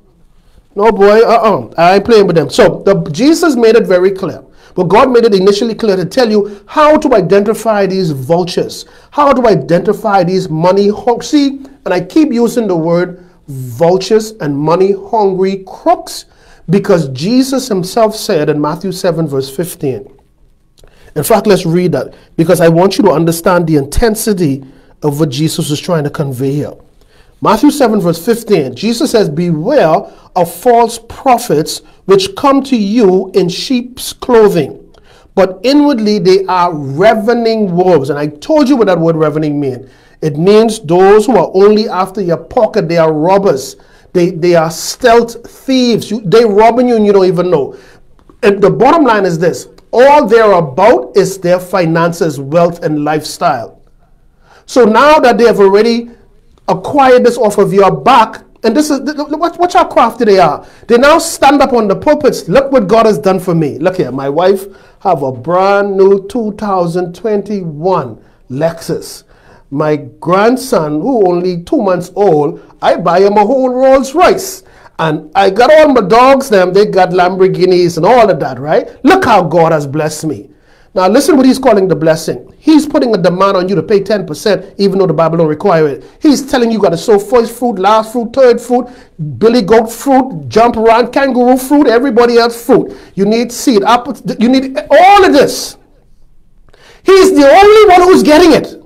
No, boy, uh-uh. I ain't playing with them. So the, Jesus made it very clear. But God made it initially clear to tell you how to identify these vultures, how to identify these money hungry. See, and I keep using the word vultures and money hungry crooks because Jesus himself said in Matthew 7, verse 15. In fact, let's read that because I want you to understand the intensity of what Jesus is trying to convey here. Matthew 7, verse 15, Jesus says, Beware of false prophets which come to you in sheep's clothing, but inwardly they are ravening wolves. And I told you what that word ravening means. It means those who are only after your pocket, they are robbers. They, they are stealth thieves. You, they robbing you and you don't even know. And the bottom line is this all they're about is their finances, wealth, and lifestyle. So now that they have already acquired this off of your back. And this is watch, watch how crafty they are. They now stand up on the pulpits. Look what God has done for me. Look here, my wife have a brand new 2021 Lexus. My grandson, who only two months old, I buy him a whole Rolls Royce. And I got all my dogs, them, they got Lamborghinis and all of that, right? Look how God has blessed me. Now listen what he's calling the blessing. He's putting a demand on you to pay 10%, even though the Bible don't require it. He's telling you got to sow first fruit, last fruit, third fruit, billy goat fruit, jump around, kangaroo fruit, everybody else fruit. You need seed, apple, you need all of this. He's the only one who's getting it.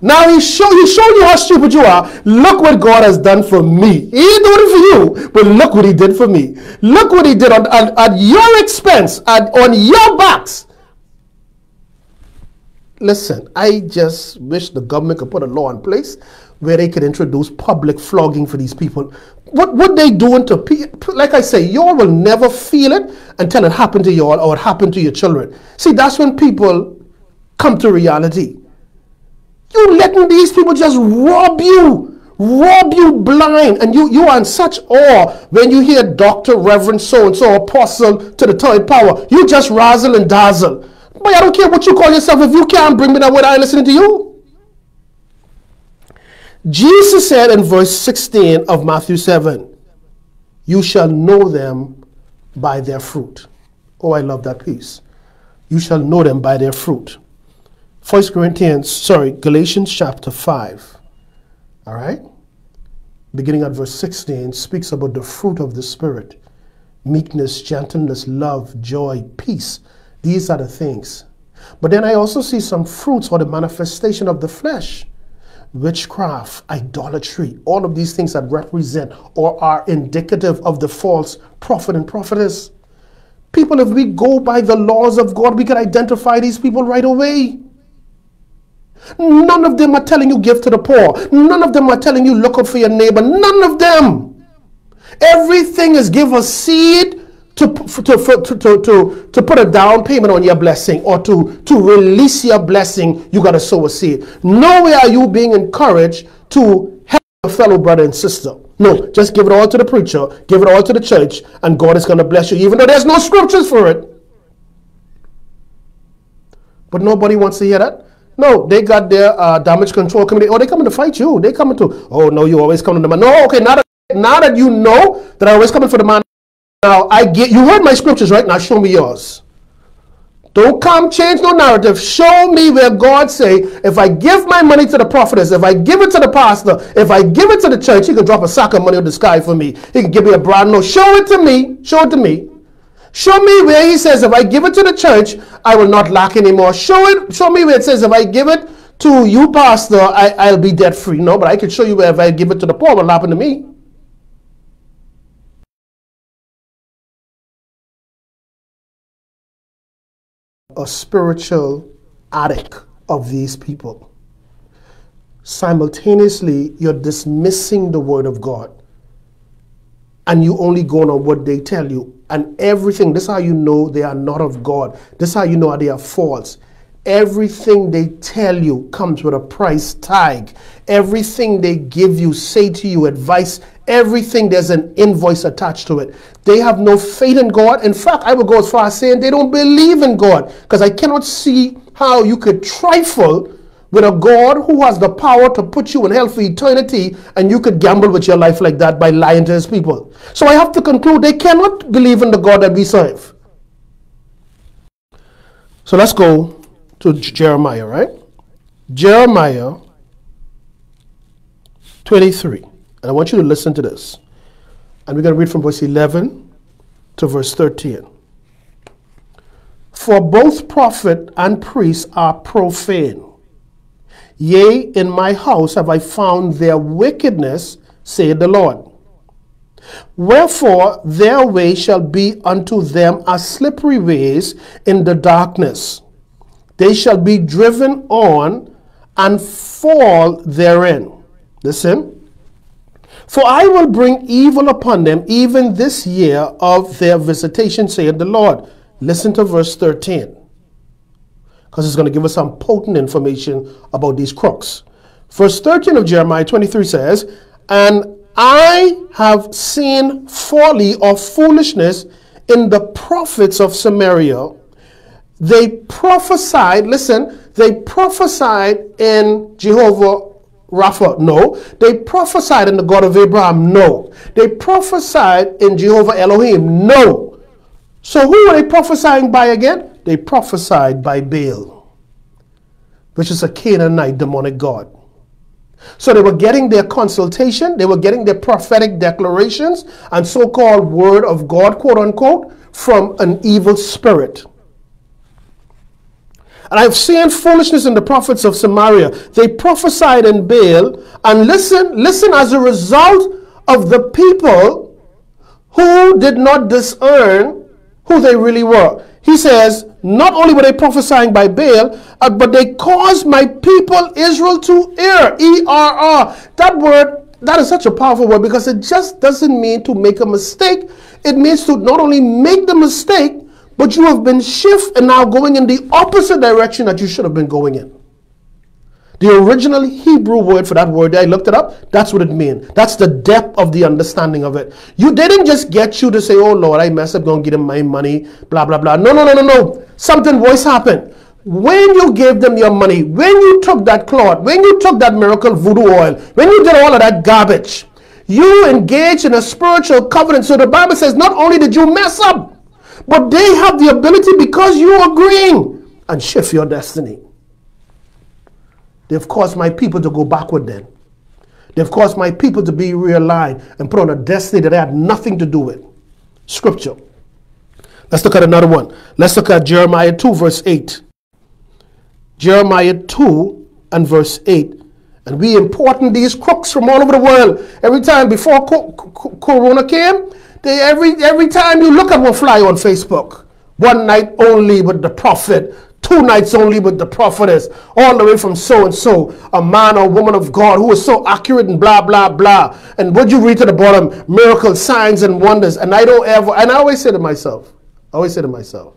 Now he show he showed you how stupid you are. Look what God has done for me. He didn't do it for you, but look what he did for me. Look what he did on, at, at your expense, at, on your backs. Listen, I just wish the government could put a law in place where they could introduce public flogging for these people. What what they doing to people? Like I say, y'all will never feel it until it happened to y'all or it happened to your children. See, that's when people come to reality. You letting these people just rob you, rob you blind, and you you are in such awe when you hear Doctor, Reverend, so and so, Apostle to the third power. You just razzle and dazzle. But I don't care what you call yourself. If you can't bring me that word, I ain't listening to you. Jesus said in verse 16 of Matthew 7, You shall know them by their fruit. Oh, I love that piece. You shall know them by their fruit. First Corinthians, sorry, Galatians chapter 5. All right? Beginning at verse 16, speaks about the fruit of the Spirit meekness, gentleness, love, joy, peace these are the things. But then I also see some fruits or the manifestation of the flesh witchcraft, idolatry, all of these things that represent or are indicative of the false prophet and prophetess. People, if we go by the laws of God, we can identify these people right away. None of them are telling you give to the poor. None of them are telling you look out for your neighbor. None of them. Everything is give a seed to, to, to, to, to, to put a down payment on your blessing or to, to release your blessing, you got to sow a seed. Nowhere are you being encouraged to help your fellow brother and sister. No, just give it all to the preacher, give it all to the church, and God is going to bless you, even though there's no scriptures for it. But nobody wants to hear that. No, they got their uh, damage control committee. Oh, they coming to fight you. They coming to. Oh no, you always coming to the man. No, okay. Now that now that you know that I always coming for the man. Now, I get you heard my scriptures, right? Now show me yours. Don't come change no narrative. Show me where God say, if I give my money to the prophetess, if I give it to the pastor, if I give it to the church, he can drop a sack of money in the sky for me. He can give me a brand new. Show it to me. Show it to me. Show me where he says, if I give it to the church, I will not lack anymore. Show it. Show me where it says, if I give it to you, pastor, I, I'll be debt free. No, but I can show you where if I give it to the poor, what will happen to me. A spiritual addict of these people. Simultaneously, you're dismissing the word of God and you only go on what they tell you. And everything, this is how you know they are not of God. This is how you know they are false. Everything they tell you comes with a price tag. Everything they give you, say to you, advice, everything, there's an invoice attached to it. They have no faith in God. In fact, I would go as far as saying they don't believe in God because I cannot see how you could trifle with a God who has the power to put you in hell for eternity, and you could gamble with your life like that by lying to his people. So I have to conclude they cannot believe in the God that we serve. So let's go to Jeremiah, right? Jeremiah 23. And I want you to listen to this. And we're going to read from verse 11 to verse 13. For both prophet and priest are profane Yea, in my house have I found their wickedness, saith the Lord. Wherefore their way shall be unto them as slippery ways in the darkness. They shall be driven on and fall therein. Listen. For I will bring evil upon them even this year of their visitation, saith the Lord. Listen to verse 13 because it's going to give us some potent information about these crooks. Verse 13 of Jeremiah 23 says, And I have seen folly or foolishness in the prophets of Samaria. They prophesied, listen, they prophesied in Jehovah Rapha, no. They prophesied in the God of Abraham, no. They prophesied in Jehovah Elohim, no. So who were they prophesying by again? They prophesied by Baal, which is a Canaanite demonic god. So they were getting their consultation, they were getting their prophetic declarations and so called word of God, quote unquote, from an evil spirit. And I've seen foolishness in the prophets of Samaria. They prophesied in Baal, and listen, listen, as a result of the people who did not discern who they really were. He says, not only were they prophesying by Baal, uh, but they caused my people Israel to err. E R R. That word, that is such a powerful word because it just doesn't mean to make a mistake. It means to not only make the mistake, but you have been shifted and now going in the opposite direction that you should have been going in. The original Hebrew word for that word, I looked it up, that's what it means. That's the depth of the understanding of it. You didn't just get you to say, oh Lord, I messed up, to give him my money, blah, blah, blah. No, no, no, no, no. Something worse happened. When you gave them your money, when you took that cloth, when you took that miracle voodoo oil, when you did all of that garbage, you engaged in a spiritual covenant. So the Bible says not only did you mess up, but they have the ability because you agreeing and shift your destiny. They've caused my people to go backward then. They've caused my people to be realigned and put on a destiny that had nothing to do with. Scripture. Let's look at another one. Let's look at Jeremiah 2, verse 8. Jeremiah 2 and verse 8. And we importing these crooks from all over the world. Every time before co co Corona came, they every every time you look at what fly on Facebook. One night only with the prophet two nights only with the prophetess, all the way from so and so, a man or woman of God who is so accurate and blah, blah, blah. And what you read to the bottom, miracles, signs, and wonders. And I don't ever, and I always say to myself, I always say to myself,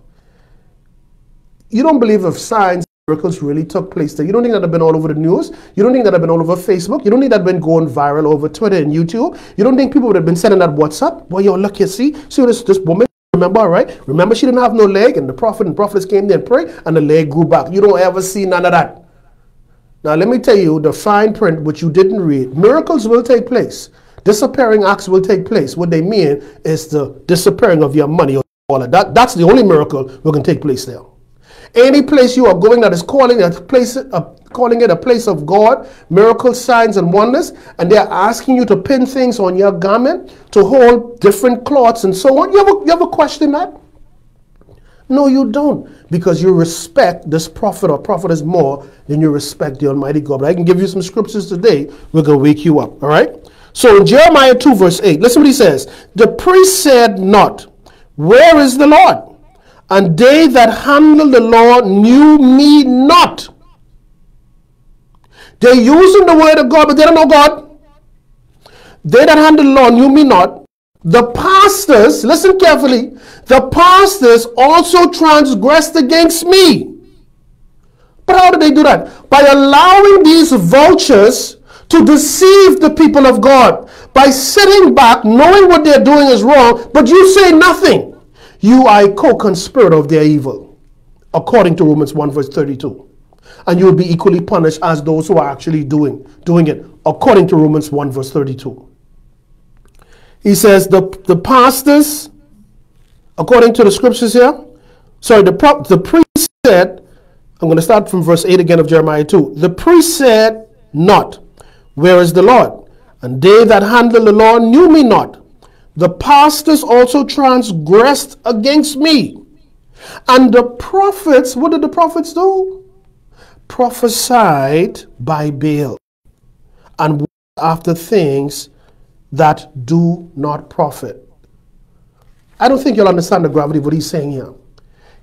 you don't believe if signs, miracles really took place there. You don't think that have been all over the news. You don't think that have been all over Facebook. You don't think that have been going viral over Twitter and YouTube. You don't think people would have been sending that WhatsApp. Well, you're lucky. see, see this, this woman Remember, right? Remember, she didn't have no leg, and the prophet and prophetess came there and prayed, and the leg grew back. You don't ever see none of that. Now, let me tell you the fine print which you didn't read. Miracles will take place. Disappearing acts will take place. What they mean is the disappearing of your money or all of that. That's the only miracle that can take place there. Any place you are going that is calling a place, a calling it a place of God, miracles, signs, and wonders, and they're asking you to pin things on your garment, to hold different cloths and so on. You ever, you ever question that? No, you don't, because you respect this prophet or prophetess more than you respect the Almighty God. But I can give you some scriptures today. We're going to wake you up, all right? So in Jeremiah 2, verse 8, listen what he says. The priest said not, Where is the Lord? And they that handle the law knew me not. They're using the word of God, but they don't know God. They that handle the law knew me not. The pastors, listen carefully, the pastors also transgressed against me. But how did they do that? By allowing these vultures to deceive the people of God. By sitting back, knowing what they're doing is wrong, but you say nothing. You are a co-conspirator of their evil, according to Romans 1 verse 32. And you will be equally punished as those who are actually doing, doing it, according to Romans 1 verse 32. He says the, the pastors, according to the scriptures here, sorry, the, the priest said, I'm going to start from verse 8 again of Jeremiah 2. The priest said, Not, where is the Lord? And they that handle the law knew me not. The pastors also transgressed against me. And the prophets, what did the prophets do? Prophesied by Baal and after things that do not profit. I don't think you'll understand the gravity of what he's saying here.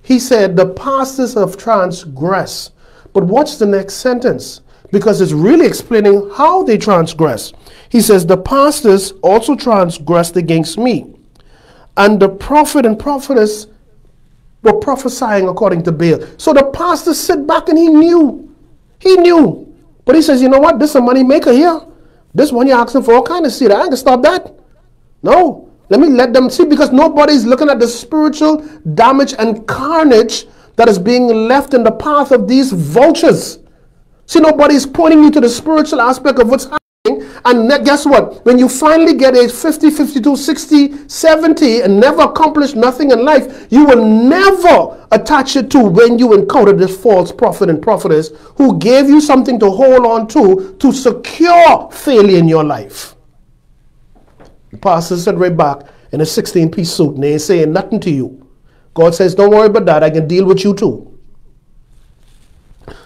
He said, The pastors have transgressed. But what's the next sentence? Because it's really explaining how they transgress. He says, The pastors also transgressed against me. And the prophet and prophetess were prophesying according to Baal. So the pastor sit back and he knew. He knew. But he says, You know what? This is a money maker here. This one you're asking for all kind of seed. I ain't gonna stop that. No. Let me let them see because nobody's looking at the spiritual damage and carnage that is being left in the path of these vultures. See, nobody's pointing you to the spiritual aspect of what's happening. And guess what? When you finally get a 50, 52, 60, 70 and never accomplish nothing in life, you will never attach it to when you encounter this false prophet and prophetess who gave you something to hold on to to secure failure in your life. The pastor said right back in a 16 piece suit and they ain't saying nothing to you. God says, Don't worry about that, I can deal with you too.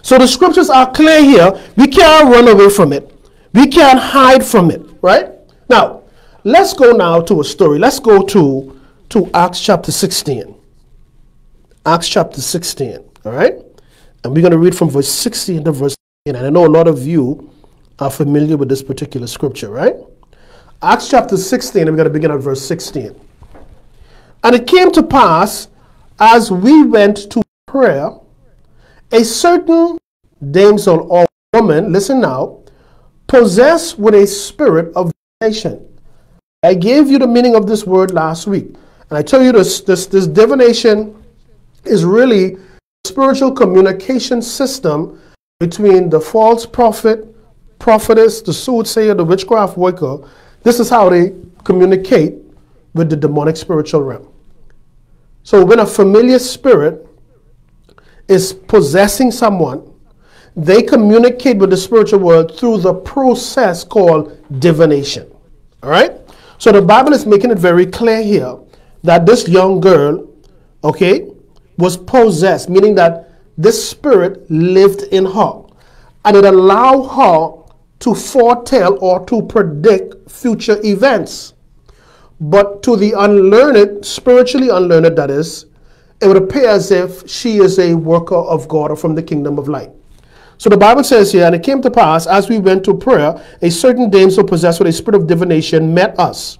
So the scriptures are clear here. We can't run away from it. We can't hide from it, right? Now, let's go now to a story. Let's go to, to Acts chapter 16. Acts chapter 16, all right? And we're going to read from verse 16 to verse 18. And I know a lot of you are familiar with this particular scripture, right? Acts chapter 16, and we're going to begin at verse 16. And it came to pass as we went to prayer, a certain damsel or woman, listen now, possessed with a spirit of divination. I gave you the meaning of this word last week. And I tell you this, this, this divination is really a spiritual communication system between the false prophet, prophetess, the soothsayer, the witchcraft worker. This is how they communicate with the demonic spiritual realm. So when a familiar spirit is possessing someone, they communicate with the spiritual world through the process called divination. All right? So the Bible is making it very clear here that this young girl, okay, was possessed, meaning that this spirit lived in her. And it allowed her to foretell or to predict future events. But to the unlearned, spiritually unlearned, that is, it would appear as if she is a worker of God or from the kingdom of light. So the Bible says here, and it came to pass as we went to prayer, a certain damsel possessed with a spirit of divination met us,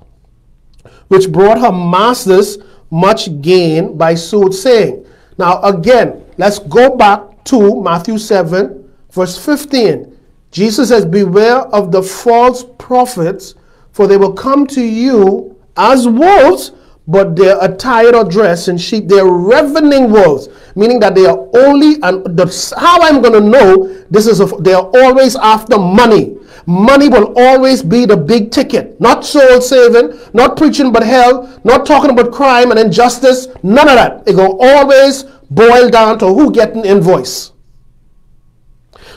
which brought her masters much gain by soothsaying. Now again, let's go back to Matthew 7, verse 15. Jesus says, Beware of the false prophets, for they will come to you as wolves, but they're attired or dressed in sheep. They're ravening wolves, meaning that they are only, and the, how I'm going to know this is, a, they are always after money. Money will always be the big ticket. Not soul saving, not preaching but hell, not talking about crime and injustice, none of that. It will always boil down to who getting invoice.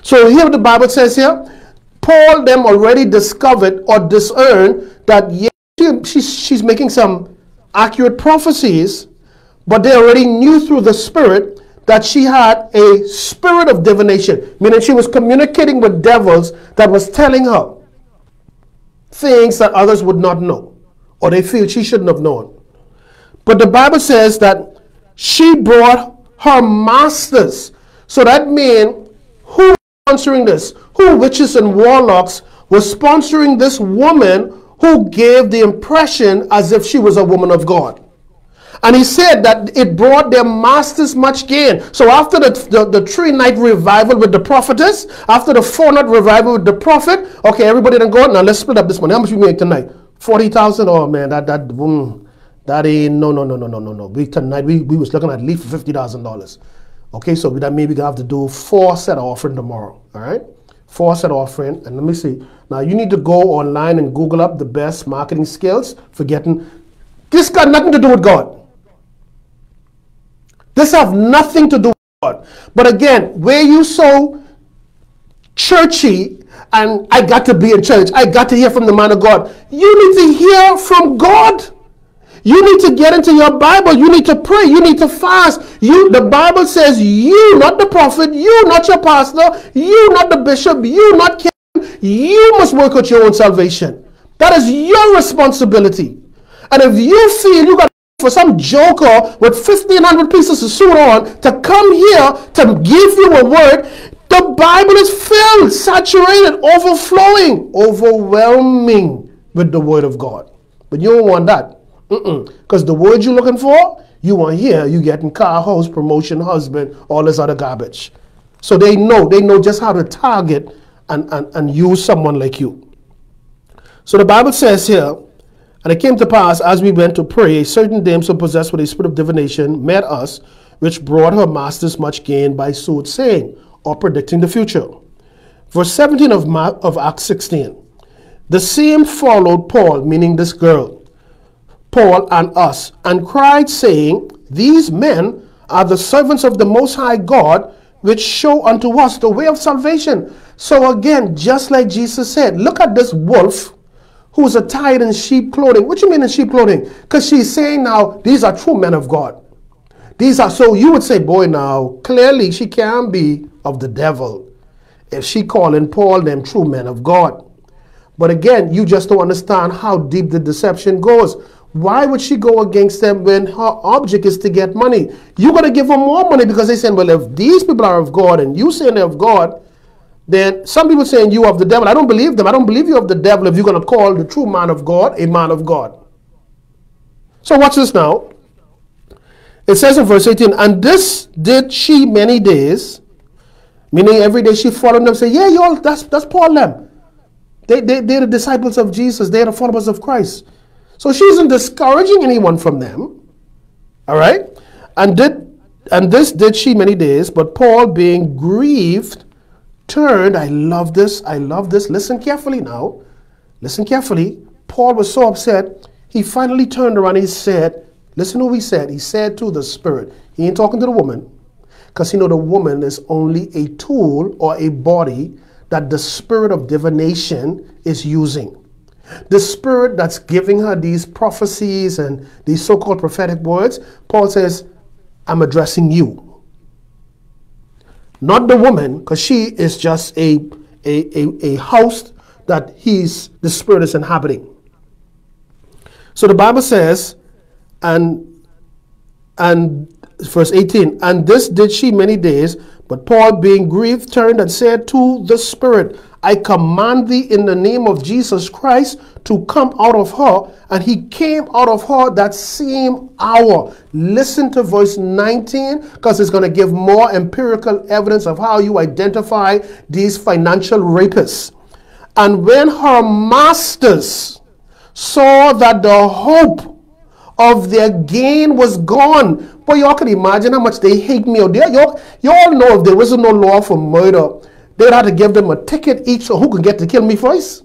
So here the Bible says here, Paul them already discovered or discerned that yeah, she, she's making some accurate prophecies, but they already knew through the Spirit that she had a spirit of divination, meaning she was communicating with devils that was telling her things that others would not know or they feel she shouldn't have known. But the Bible says that she brought her masters. So that means who sponsoring this? Who witches and warlocks were sponsoring this woman who gave the impression as if she was a woman of God. And he said that it brought their masters much gain. So after the, the, the three night revival with the prophetess, after the four night revival with the prophet, okay, everybody then go, now let's split up this money. How much we make tonight? 40,000? Oh man, that, that, that ain't, no, no, no, no, no, no, no. We tonight, we, we was looking at least $50,000. Okay, so that maybe we have to do four set offering tomorrow, all right? Four set offering, and let me see. Now you need to go online and Google up the best marketing skills for getting, this got nothing to do with God. This have nothing to do with God. But again, where you so churchy and I got to be in church, I got to hear from the man of God. You need to hear from God. You need to get into your Bible. You need to pray. You need to fast. You the Bible says you, not the prophet, you, not your pastor, you, not the bishop, you, not you must work out your own salvation. That is your responsibility. And if you feel you got for some joker with 1500 pieces of suit on to come here to give you a word, the Bible is filled, saturated, overflowing, overwhelming with the word of God. But you don't want that. Because the word you're looking for, you want here, you getting car, house, promotion, husband, all this other garbage. So they know, they know just how to target and, and, and use someone like you. So the Bible says here, and it came to pass, as we went to pray, a certain damsel possessed with a spirit of divination met us, which brought her masters much gain by soothsaying, or predicting the future. Verse 17 of, of Acts 16. The same followed Paul, meaning this girl, Paul and us, and cried, saying, These men are the servants of the Most High God, which show unto us the way of salvation. So again, just like Jesus said, look at this wolf who's attired in sheep clothing. What you mean in sheep clothing? Because she's saying now, these are true men of God. These are, so you would say, boy, now, clearly she can be of the devil. If she calling Paul them true men of God. But again, you just don't understand how deep the deception goes. Why would she go against them when her object is to get money? You're going to give her more money because they saying, well, if these people are of God and you say they're of God, then some people saying you of the devil. I don't believe them. I don't believe you of the devil if you're going to call the true man of God a man of God. So watch this now. It says in verse 18, and this did she many days, meaning every day she followed them, say, yeah, y'all, that's, that's Paul them. They, they, they're the disciples of Jesus. They're the followers of Christ. So she isn't discouraging anyone from them. All right? And did and this did she many days, but Paul being grieved turned, I love this, I love this. Listen carefully now. Listen carefully. Paul was so upset, he finally turned around and he said, Listen to what he said. He said to the Spirit, he ain't talking to the woman, because you know the woman is only a tool or a body that the spirit of divination is using. The spirit that's giving her these prophecies and these so called prophetic words, Paul says, I'm addressing you not the woman, because she is just a, a, a, a house that he's the spirit is inhabiting. So the Bible says, and and verse 18, and this did she many days, but Paul, being grieved, turned and said to the Spirit, I command thee in the name of Jesus Christ to come out of her. And he came out of her that same hour. Listen to verse 19 because it's going to give more empirical evidence of how you identify these financial rapists. And when her masters saw that the hope of their gain was gone, but y'all can imagine how much they hate me. Y'all, y'all know if there wasn't no law for murder, they'd have to give them a ticket each so who can get to kill me first.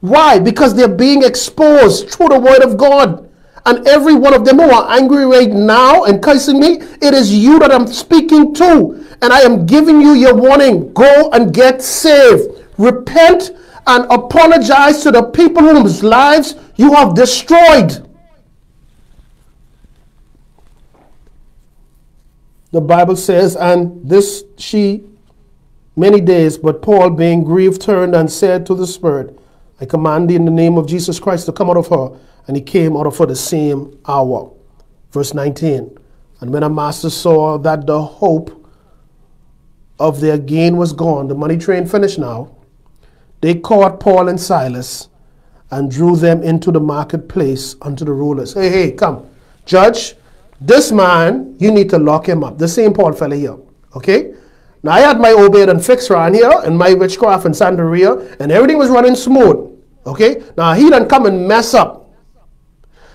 Why? Because they're being exposed through the word of God. And every one of them who are angry right now and cursing me, it is you that I'm speaking to. And I am giving you your warning. Go and get saved. Repent and apologize to the people whose lives you have destroyed. the Bible says, and this she many days, but Paul, being grieved, turned and said to the Spirit, I command thee in the name of Jesus Christ to come out of her. And he came out of her the same hour. Verse 19. And when a master saw that the hope of their gain was gone, the money train finished now, they caught Paul and Silas and drew them into the marketplace unto the rulers. Hey, hey, come. Judge, this man, you need to lock him up. The same Paul fella here. Okay? Now I had my Obeah and fix around here and my witchcraft and Santeria and everything was running smooth. Okay? Now he done come and mess up.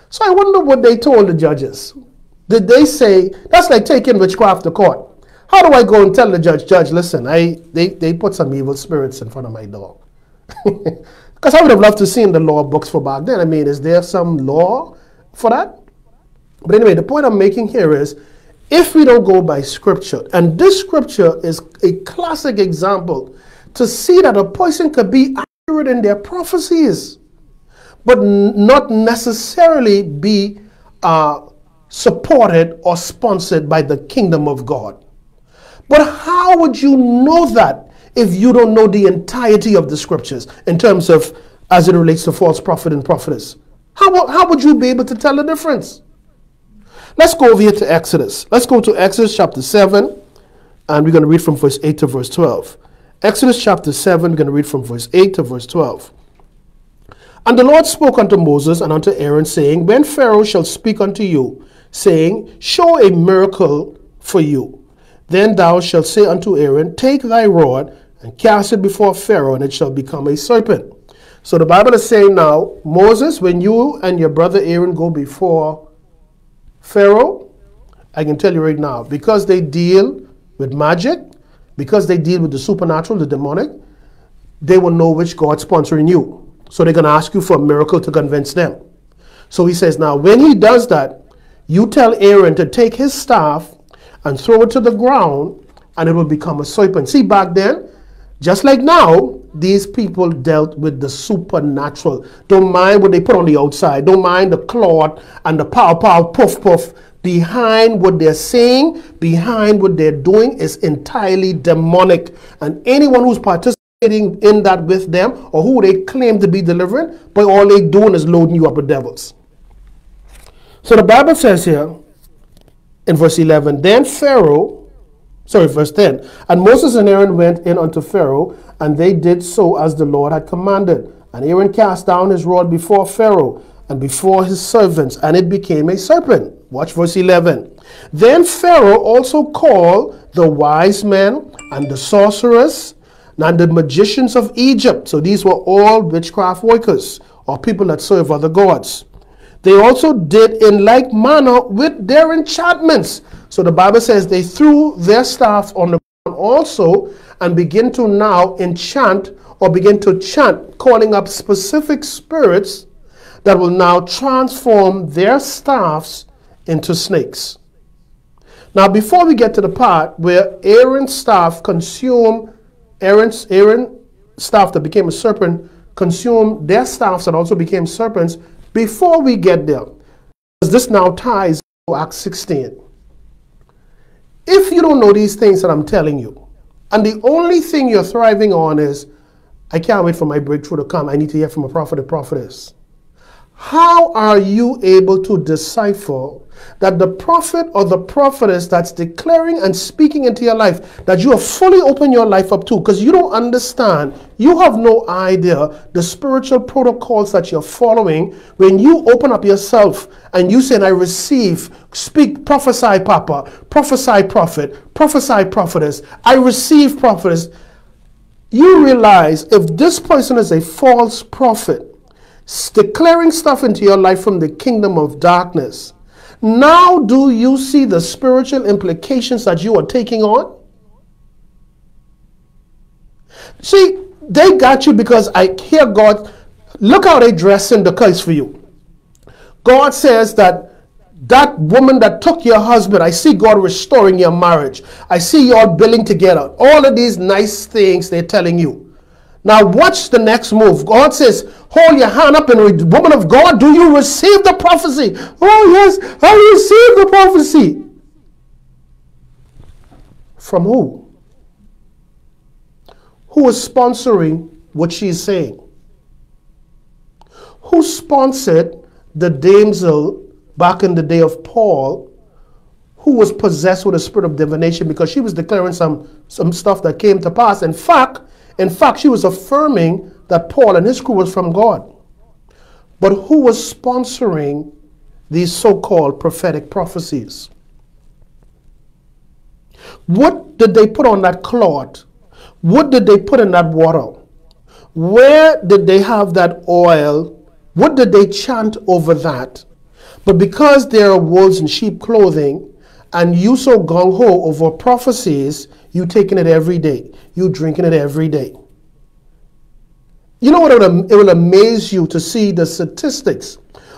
So I wonder what they told the judges. Did they say, that's like taking witchcraft to court. How do I go and tell the judge, judge, listen, I they, they put some evil spirits in front of my dog. (laughs) Because I would have loved to see in the law books for back then. I mean, is there some law for that? But anyway, the point I'm making here is if we don't go by scripture, and this scripture is a classic example to see that a person could be accurate in their prophecies, but not necessarily be uh, supported or sponsored by the kingdom of God. But how would you know that if you don't know the entirety of the scriptures in terms of as it relates to false prophet and prophetess? How, how would you be able to tell the difference? Let's go over here to Exodus. Let's go to Exodus chapter 7, and we're going to read from verse 8 to verse 12. Exodus chapter 7, we're going to read from verse 8 to verse 12. And the Lord spoke unto Moses and unto Aaron, saying, When Pharaoh shall speak unto you, saying, Show a miracle for you, then thou shalt say unto Aaron, Take thy rod and cast it before Pharaoh, and it shall become a serpent. So the Bible is saying now, Moses, when you and your brother Aaron go before Pharaoh, I can tell you right now, because they deal with magic, because they deal with the supernatural, the demonic, they will know which God's sponsoring you. So they're going to ask you for a miracle to convince them. So he says, now when he does that, you tell Aaron to take his staff and throw it to the ground, and it will become a serpent. See, back then, just like now, these people dealt with the supernatural. Don't mind what they put on the outside. Don't mind the cloth and the pow pow puff puff. Behind what they're saying, behind what they're doing is entirely demonic. And anyone who's participating in that with them or who they claim to be delivering, but all they're doing is loading you up with devils. So the Bible says here in verse 11, Then Pharaoh sorry, verse 10. And Moses and Aaron went in unto Pharaoh, and they did so as the Lord had commanded. And Aaron cast down his rod before Pharaoh and before his servants, and it became a serpent. Watch verse 11. Then Pharaoh also called the wise men and the sorcerers and the magicians of Egypt. So these were all witchcraft workers or people that serve other gods. They also did in like manner with their enchantments. So the Bible says they threw their staff on the ground also and begin to now enchant or begin to chant, calling up specific spirits that will now transform their staffs into snakes. Now, before we get to the part where Aaron's staff consume Aaron's Aaron staff that became a serpent consume their staffs that also became serpents, before we get there, because this now ties to Acts 16. If you don't know these things that I'm telling you, and the only thing you're thriving on is, I can't wait for my breakthrough to come. I need to hear from a prophet or prophetess. How are you able to decipher that the prophet or the prophetess that's declaring and speaking into your life, that you have fully opened your life up to, because you don't understand, you have no idea the spiritual protocols that you're following when you open up yourself and you say, I receive, speak, prophesy, Papa, prophesy, prophet, prophesy, prophetess, I receive, prophetess. You realize if this person is a false prophet, declaring stuff into your life from the kingdom of darkness. Now, do you see the spiritual implications that you are taking on? See, they got you because I hear God. Look how they dress in the case for you. God says that that woman that took your husband, I see God restoring your marriage. I see you all building together. All of these nice things they're telling you. Now, watch the next move. God says, Hold your hand up and read, woman of God, do you receive the prophecy? Oh, yes, I receive the prophecy. From who? Who is sponsoring what she's saying? Who sponsored the damsel back in the day of Paul who was possessed with a spirit of divination because she was declaring some, some stuff that came to pass. In fact, in fact, she was affirming that Paul and his crew was from God. But who was sponsoring these so-called prophetic prophecies? What did they put on that cloth? What did they put in that water? Where did they have that oil? What did they chant over that? But because there are wolves in sheep clothing, and you so gung ho over prophecies, you taking it every day, you drinking it every day. You know what? It it will amaze you to see the statistics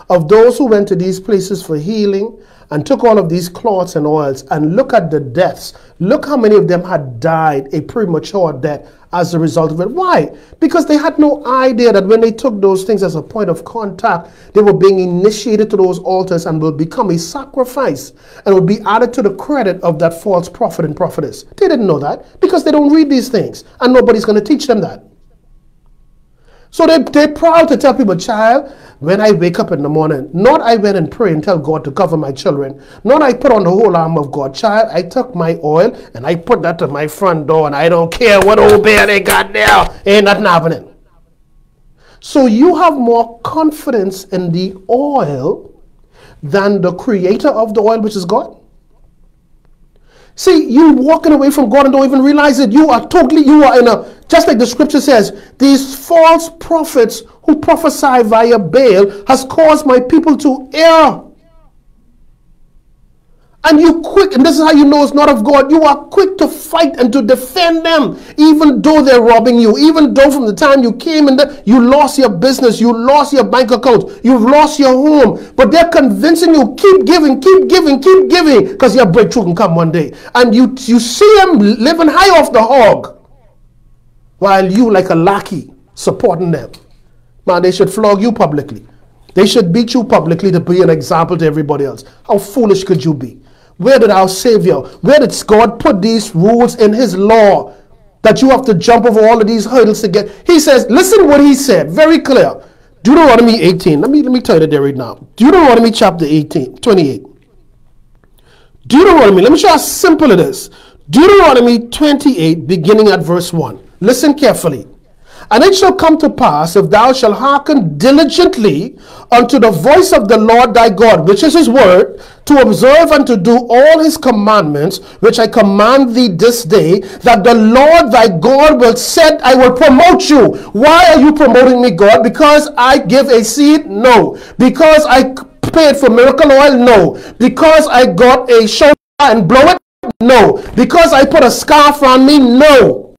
of those who went to these places for healing and took all of these cloths and oils and look at the deaths. Look how many of them had died a premature death as a result of it. Why? Because they had no idea that when they took those things as a point of contact, they were being initiated to those altars and would become a sacrifice and would be added to the credit of that false prophet and prophetess. They didn't know that because they don't read these things and nobody's going to teach them that. So they, they're proud to tell people, child, when I wake up in the morning, not I went and pray and tell God to cover my children, not I put on the whole arm of God. Child, I took my oil and I put that to my front door and I don't care what old bear they got there. Ain't nothing happening. So you have more confidence in the oil than the creator of the oil, which is God. See, you walking away from God and don't even realize it. You are totally, you are in a, just like the scripture says, these false prophets who prophesy via Baal has caused my people to err. And you quick, and this is how you know it's not of God, you are quick to fight and to defend them, even though they're robbing you, even though from the time you came the, you lost your business, you lost your bank account, you've lost your home, but they're convincing you, keep giving, keep giving, keep giving, because your breakthrough can come one day. And you, you see them living high off the hog, while you, like a lackey, supporting them. Man, they should flog you publicly. They should beat you publicly to be an example to everybody else. How foolish could you be? Where did our Savior, where did God put these rules in His law that you have to jump over all of these hurdles to get? He says, listen what He said, very clear. Deuteronomy 18. Let me, let me tell you that right now. Deuteronomy chapter 18, 28. Deuteronomy, let me show you how simple it is. Deuteronomy 28, beginning at verse 1. Listen carefully. And it shall come to pass, if thou shalt hearken diligently unto the voice of the Lord thy God, which is his word, to observe and to do all his commandments, which I command thee this day, that the Lord thy God will set, I will promote you. Why are you promoting me, God? Because I give a seed? No. Because I paid for miracle oil? No. Because I got a shoulder and blow it? No. Because I put a scarf on me? No.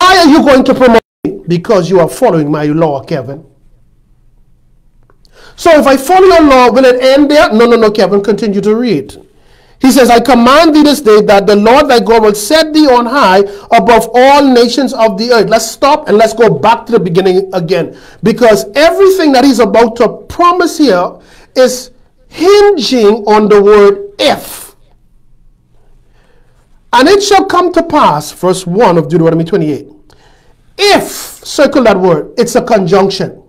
Why are you going to promote me? Because you are following my law, Kevin. So if I follow your law, will it end there? No, no, no, Kevin, continue to read. He says, I command thee this day that the Lord thy God will set thee on high above all nations of the earth. Let's stop and let's go back to the beginning again. Because everything that he's about to promise here is hinging on the word if. And it shall come to pass, verse 1 of Deuteronomy 28. If, circle that word, it's a conjunction.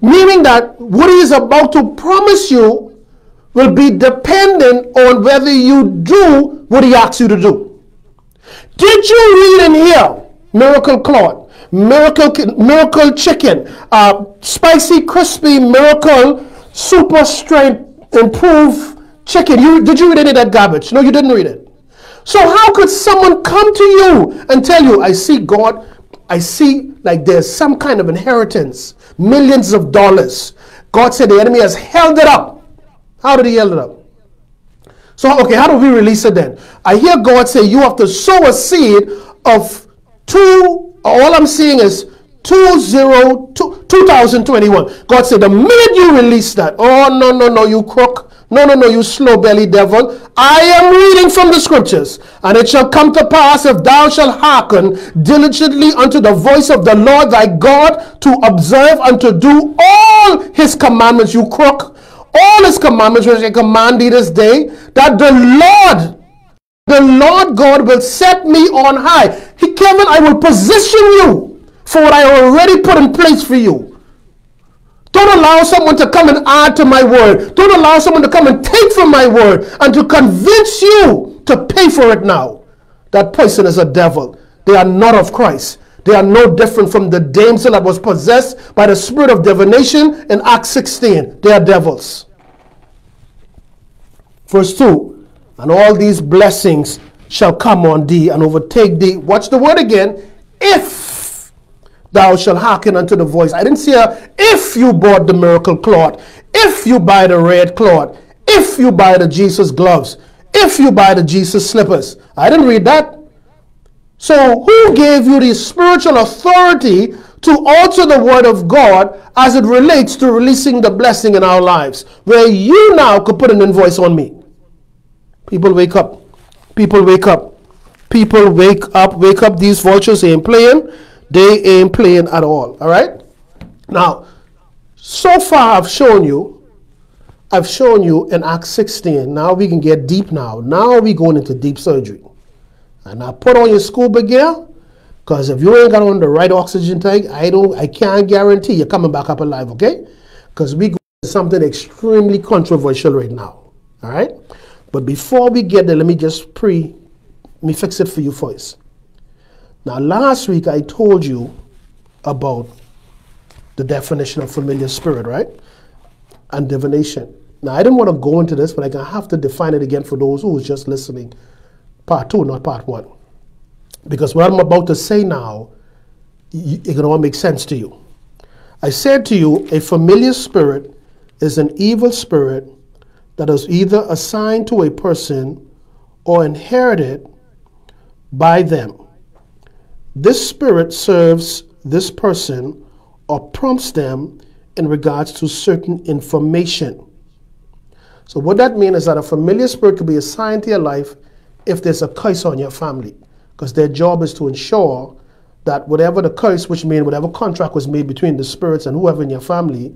Meaning that what he is about to promise you will be dependent on whether you do what he asks you to do. Did you read in here, miracle cloth, miracle, miracle chicken, uh, spicy, crispy, miracle, super strength, improved chicken? You, did you read any of that garbage? No, you didn't read it. So how could someone come to you and tell you, I see God, I see like there's some kind of inheritance, millions of dollars. God said the enemy has held it up. How did he hold it up? So, okay, how do we release it then? I hear God say you have to sow a seed of two, all I'm seeing is two zero two, 2021. God said the minute you release that, oh, no, no, no, you crook. No, no, no, you slow belly devil. I am reading from the scriptures. And it shall come to pass if thou shalt hearken diligently unto the voice of the Lord thy God to observe and to do all his commandments, you crook. All his commandments which I command thee this day, that the Lord the Lord God will set me on high. He, Kevin, I will position you for what I already put in place for you. Don't allow someone to come and add to my word. Don't allow someone to come and take from my word and to convince you to pay for it now. That person is a devil. They are not of Christ. They are no different from the damsel that was possessed by the spirit of divination in Acts 16. They are devils. Verse 2 And all these blessings shall come on thee and overtake thee. Watch the word again. If thou shalt hearken unto the voice. I didn't say if you bought the miracle cloth, if you buy the red cloth, if you buy the Jesus gloves, if you buy the Jesus slippers. I didn't read that. So, who gave you the spiritual authority to alter the word of God as it relates to releasing the blessing in our lives? Where you now could put an invoice on me. People wake up. People wake up. People wake up. Wake up. These vultures ain't playing. They ain't playing at all. All right? Now, so far I've shown you, I've shown you in Acts 16. Now we can get deep now. Now we going into deep surgery. And now put on your scuba gear, because if you ain't got on the right oxygen tank, I don't, I can't guarantee you're coming back up alive, okay? Because we go something extremely controversial right now, all right? But before we get there, let me just pre, let me fix it for you first. Now, last week I told you about the definition of familiar spirit, right? And divination. Now, I didn't want to go into this, but I have to define it again for those who was just listening part two, not part one. Because what I'm about to say now, it's going to make sense to you. I said to you, a familiar spirit is an evil spirit that is either assigned to a person or inherited by them. This spirit serves this person or prompts them in regards to certain information. So, what that means is that a familiar spirit could be assigned to your life if there's a curse on your family, because their job is to ensure that whatever the curse, which means whatever contract was made between the spirits and whoever in your family,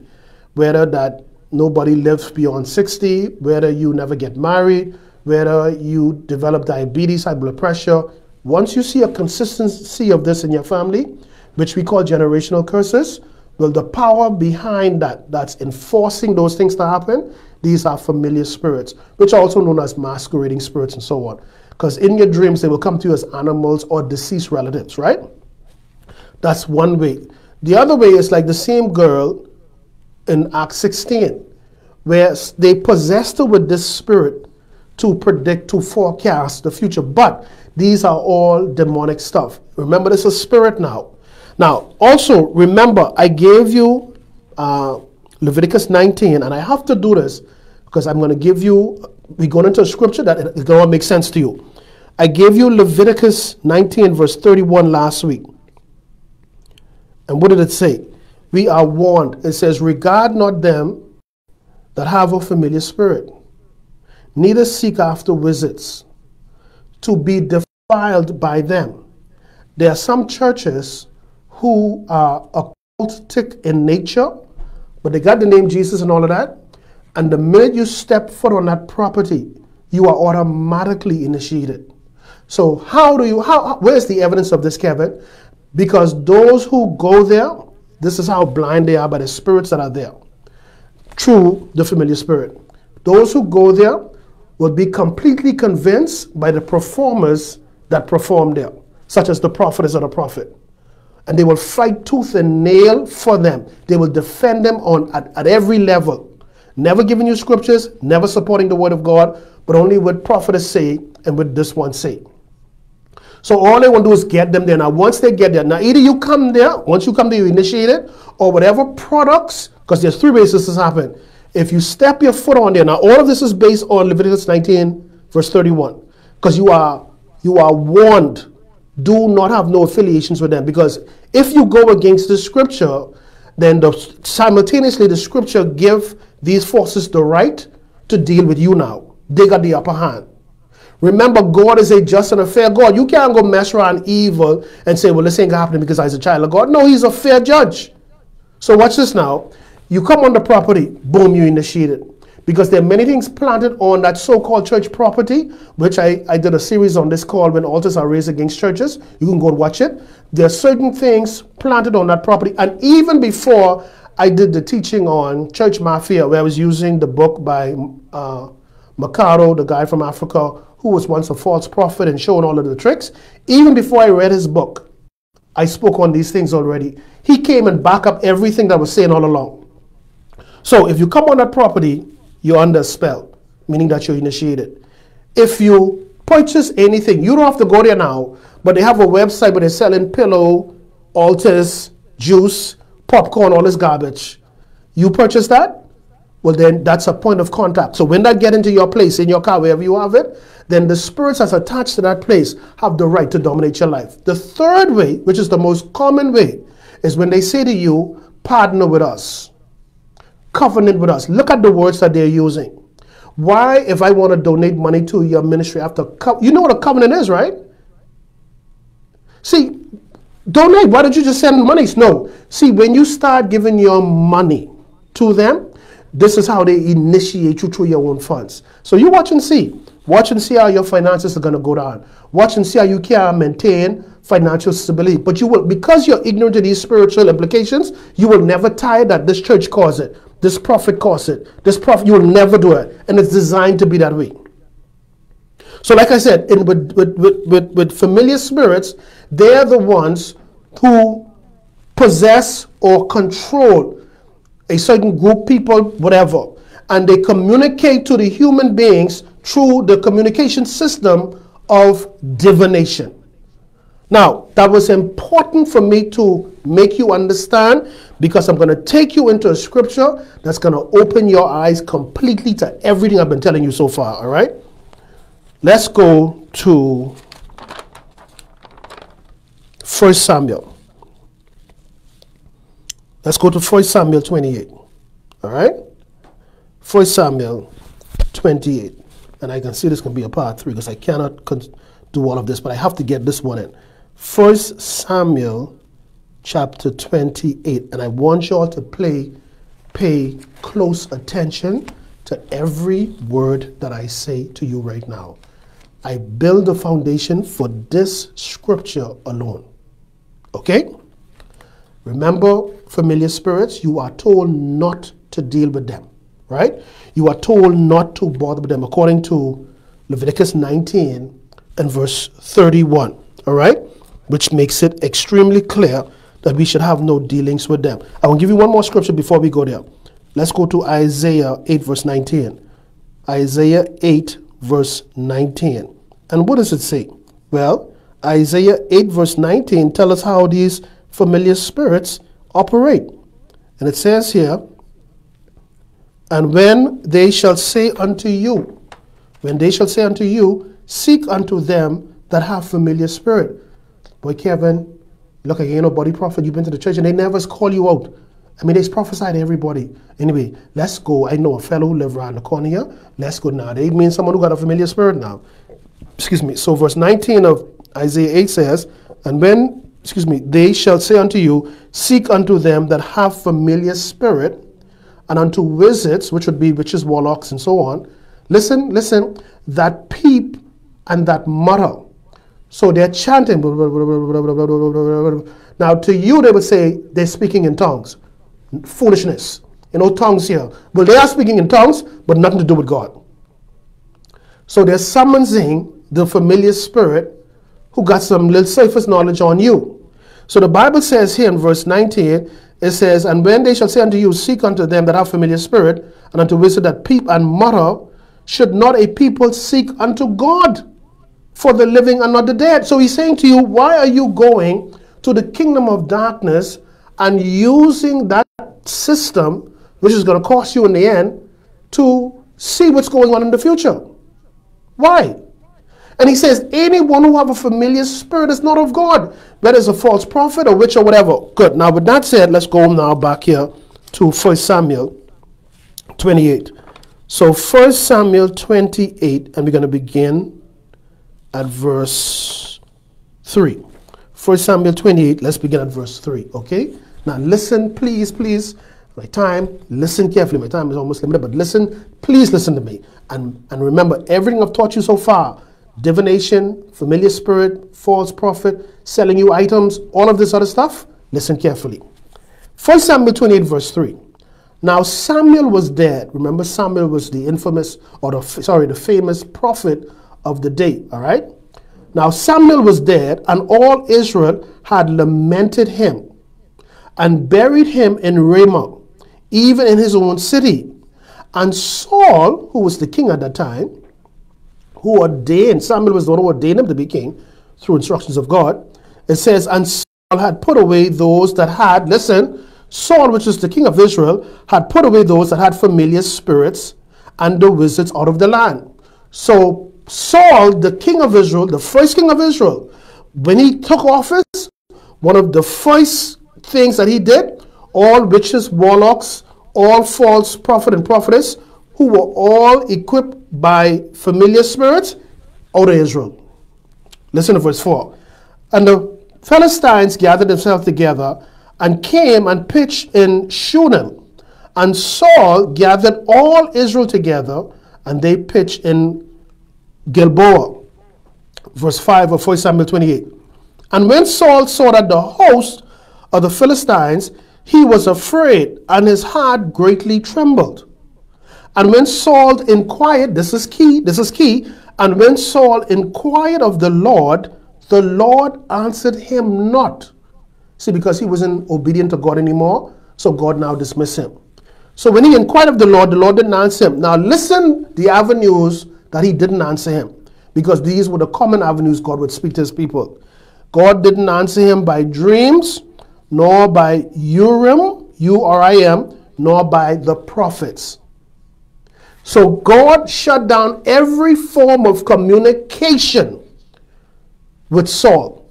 whether that nobody lives beyond 60, whether you never get married, whether you develop diabetes, high blood pressure, once you see a consistency of this in your family, which we call generational curses, well, the power behind that, that's enforcing those things to happen, these are familiar spirits, which are also known as masquerading spirits and so on. Because in your dreams, they will come to you as animals or deceased relatives, right? That's one way. The other way is like the same girl in Acts 16, where they possessed her with this spirit to predict, to forecast the future. But these are all demonic stuff. Remember, this is spirit now. Now, also remember, I gave you uh, Leviticus 19, and I have to do this because I'm going to give you, we're going into a scripture that is going to make sense to you. I gave you Leviticus 19, verse 31 last week. And what did it say? We are warned. It says, Regard not them that have a familiar spirit, neither seek after wizards to be defiled by them. There are some churches who are occultic in nature, but they got the name Jesus and all of that. And the minute you step foot on that property, you are automatically initiated. So how do you, how, where's the evidence of this, Kevin? Because those who go there, this is how blind they are by the spirits that are there. Through the familiar spirit. Those who go there will be completely convinced by the performers that perform there, such as the prophetess or the prophet. And they will fight tooth and nail for them. They will defend them on at, at every level never giving you scriptures, never supporting the word of God, but only what prophetess say and what this one say. So all they want to do is get them there. Now, once they get there, now either you come there, once you come there, you initiate it, or whatever products, because there's three ways this has happened. If you step your foot on there, now all of this is based on Leviticus 19, verse 31, because you are you are warned, do not have no affiliations with them, because if you go against the scripture, then the, simultaneously the scripture give these forces the right to deal with you now. They got the upper hand. Remember, God is a just and a fair God. You can't go mess around evil and say, well, this ain't happening because I was a child of God. No, he's a fair judge. So watch this now. You come on the property, boom, you initiate it. because there are many things planted on that so-called church property, which I, I did a series on this called When Altars Are Raised Against Churches. You can go and watch it. There are certain things planted on that property. And even before I did the teaching on church mafia, where I was using the book by uh, Makaro, the guy from Africa, who was once a false prophet and showing all of the tricks, even before I read his book, I spoke on these things already. He came and back up everything that was saying all along. So if you come on that property, you're under a spell, meaning that you're initiated. If you purchase anything, you don't have to go there now, but they have a website where they're selling pillow, altars, juice, popcorn, all this garbage. You purchase that, well then that's a point of contact. So when that get into your place, in your car, wherever you have it, then the spirits that's attached to that place have the right to dominate your life. The third way, which is the most common way, is when they say to you, partner with us covenant with us. Look at the words that they're using. Why, if I want to donate money to your ministry after, you know what a covenant is, right? See, donate. Why don't you just send money? No. See, when you start giving your money to them, this is how they initiate you through your own funds. So you watch and see. Watch and see how your finances are going to go down. Watch and see how you can maintain financial stability. But you will, because you're ignorant of these spiritual implications, you will never tie that this church caused it. This prophet caused it. This prophet, you will never do it. And it's designed to be that way. So, like I said, in, with, with, with, with familiar spirits, they're the ones who possess or control a certain group, people, whatever. And they communicate to the human beings through the communication system of divination. Now, that was important for me to make you understand because I'm going to take you into a scripture that's going to open your eyes completely to everything I've been telling you so far, all right? Let's go to 1 Samuel. Let's go to 1 Samuel 28, all right? 1 Samuel 28. And I can see this can be a part three because I cannot do all of this, but I have to get this one in. First Samuel chapter 28. And I want you all to play, pay close attention to every word that I say to you right now. I build a foundation for this scripture alone. Okay? Remember, familiar spirits, you are told not to deal with them, right? You are told not to bother with them according to Leviticus 19 and verse 31, all right? Which makes it extremely clear that we should have no dealings with them. I will give you one more scripture before we go there. Let's go to Isaiah 8, verse 19. Isaiah 8, verse 19. And what does it say? Well, Isaiah 8, verse 19 tell us how these familiar spirits operate. And it says here, And when they shall say unto you, when they shall say unto you, seek unto them that have familiar spirit. Boy, Kevin, look, you ain't no body prophet. You've been to the church and they never call you out. I mean, they prophesy to everybody. Anyway, let's go. I know a fellow who live around the corner here. Let's go now. They mean someone who got a familiar spirit now. Excuse me. So verse 19 of Isaiah 8 says, And when, excuse me, they shall say unto you, Seek unto them that have familiar spirit, and unto wizards, which would be witches, warlocks, and so on. Listen, listen, that peep and that mutter so they're chanting. Now, to you, they would say they're speaking in tongues. Foolishness. You know, tongues here. Well, they are speaking in tongues, but nothing to do with God. So they're summoning the familiar spirit who got some little surface knowledge on you. So the Bible says here in verse 19, it says, And when they shall say unto you, Seek unto them that have familiar spirit, and unto wisdom that peep and mutter, should not a people seek unto God? For the living and not the dead. So he's saying to you, why are you going to the kingdom of darkness and using that system, which is going to cost you in the end, to see what's going on in the future? Why? And he says, anyone who have a familiar spirit is not of God, whether it's a false prophet or witch or whatever. Good. Now, with that said, let's go now back here to 1 Samuel 28. So 1 Samuel 28, and we're going to begin at verse 3. 1 Samuel 28, let's begin at verse 3, okay? Now listen, please, please. My time, listen carefully. My time is almost limited, but listen, please listen to me. And, and remember, everything I've taught you so far divination, familiar spirit, false prophet, selling you items, all of this other stuff listen carefully. 1 Samuel 28, verse 3. Now Samuel was dead. Remember, Samuel was the infamous, or the, sorry, the famous prophet of the day, all right? Now Samuel was dead, and all Israel had lamented him and buried him in Ramah, even in his own city. And Saul, who was the king at that time, who ordained, Samuel was the one who ordained him to be king through instructions of God. It says, and Saul had put away those that had, listen, Saul, which is the king of Israel, had put away those that had familiar spirits and the wizards out of the land. So Saul, the king of Israel, the first king of Israel, when he took office, one of the first things that he did, all witches, warlocks, all false prophet and prophetess, who were all equipped by familiar spirits out of Israel. Listen to verse 4. And the Philistines gathered themselves together and came and pitched in Shunem. And Saul gathered all Israel together, and they pitched in Gilboa. Verse 5 of 1 Samuel 28. And when Saul saw that the host of the Philistines, he was afraid, and his heart greatly trembled. And when Saul inquired, this is key, this is key. And when Saul inquired of the Lord, the Lord answered him not. See, because he wasn't obedient to God anymore, so God now dismissed him. So when he inquired of the Lord, the Lord didn't answer him. Now listen the avenues that he didn't answer him, because these were the common avenues God would speak to his people. God didn't answer him by dreams, nor by Urim, U-R-I-M, nor by the prophets. So God shut down every form of communication with Saul.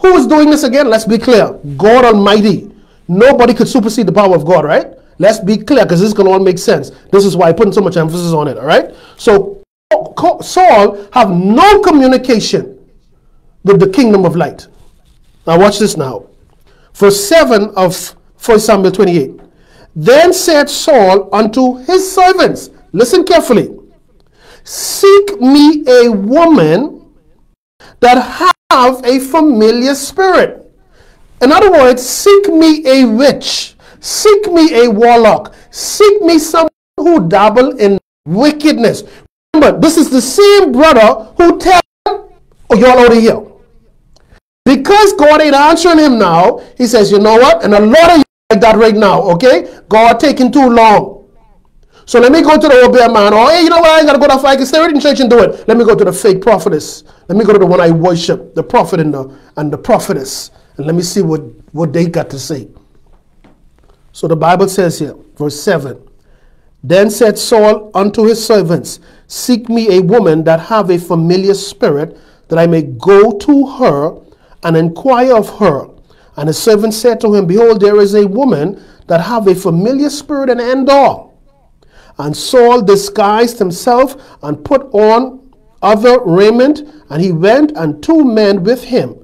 Who is doing this again? Let's be clear. God Almighty. Nobody could supersede the power of God, right? Let's be clear because this can all make sense. This is why I'm putting so much emphasis on it, all right? So Saul have no communication with the kingdom of light. Now watch this now. Verse 7 of 1 Samuel 28. Then said Saul unto his servants, listen carefully, seek me a woman that have a familiar spirit. In other words, seek me a witch, seek me a warlock, seek me someone who dabble in wickedness. Remember, this is the same brother who tell oh, y'all of here. Because God ain't answering him now, he says, you know what? And a lot of you like that right now, okay? God taking too long. So let me go to the Obeah man. Or, hey, you know what? I ain't got to go to. I can stay right in church and do it. Let me go to the fake prophetess. Let me go to the one I worship, the prophet and the, and the prophetess. And let me see what, what they got to say. So the Bible says here, verse 7. Then said Saul unto his servants, Seek me a woman that have a familiar spirit, that I may go to her and inquire of her. And his servant said to him, Behold, there is a woman that have a familiar spirit in Endor and Saul disguised himself and put on other raiment, and he went and two men with him.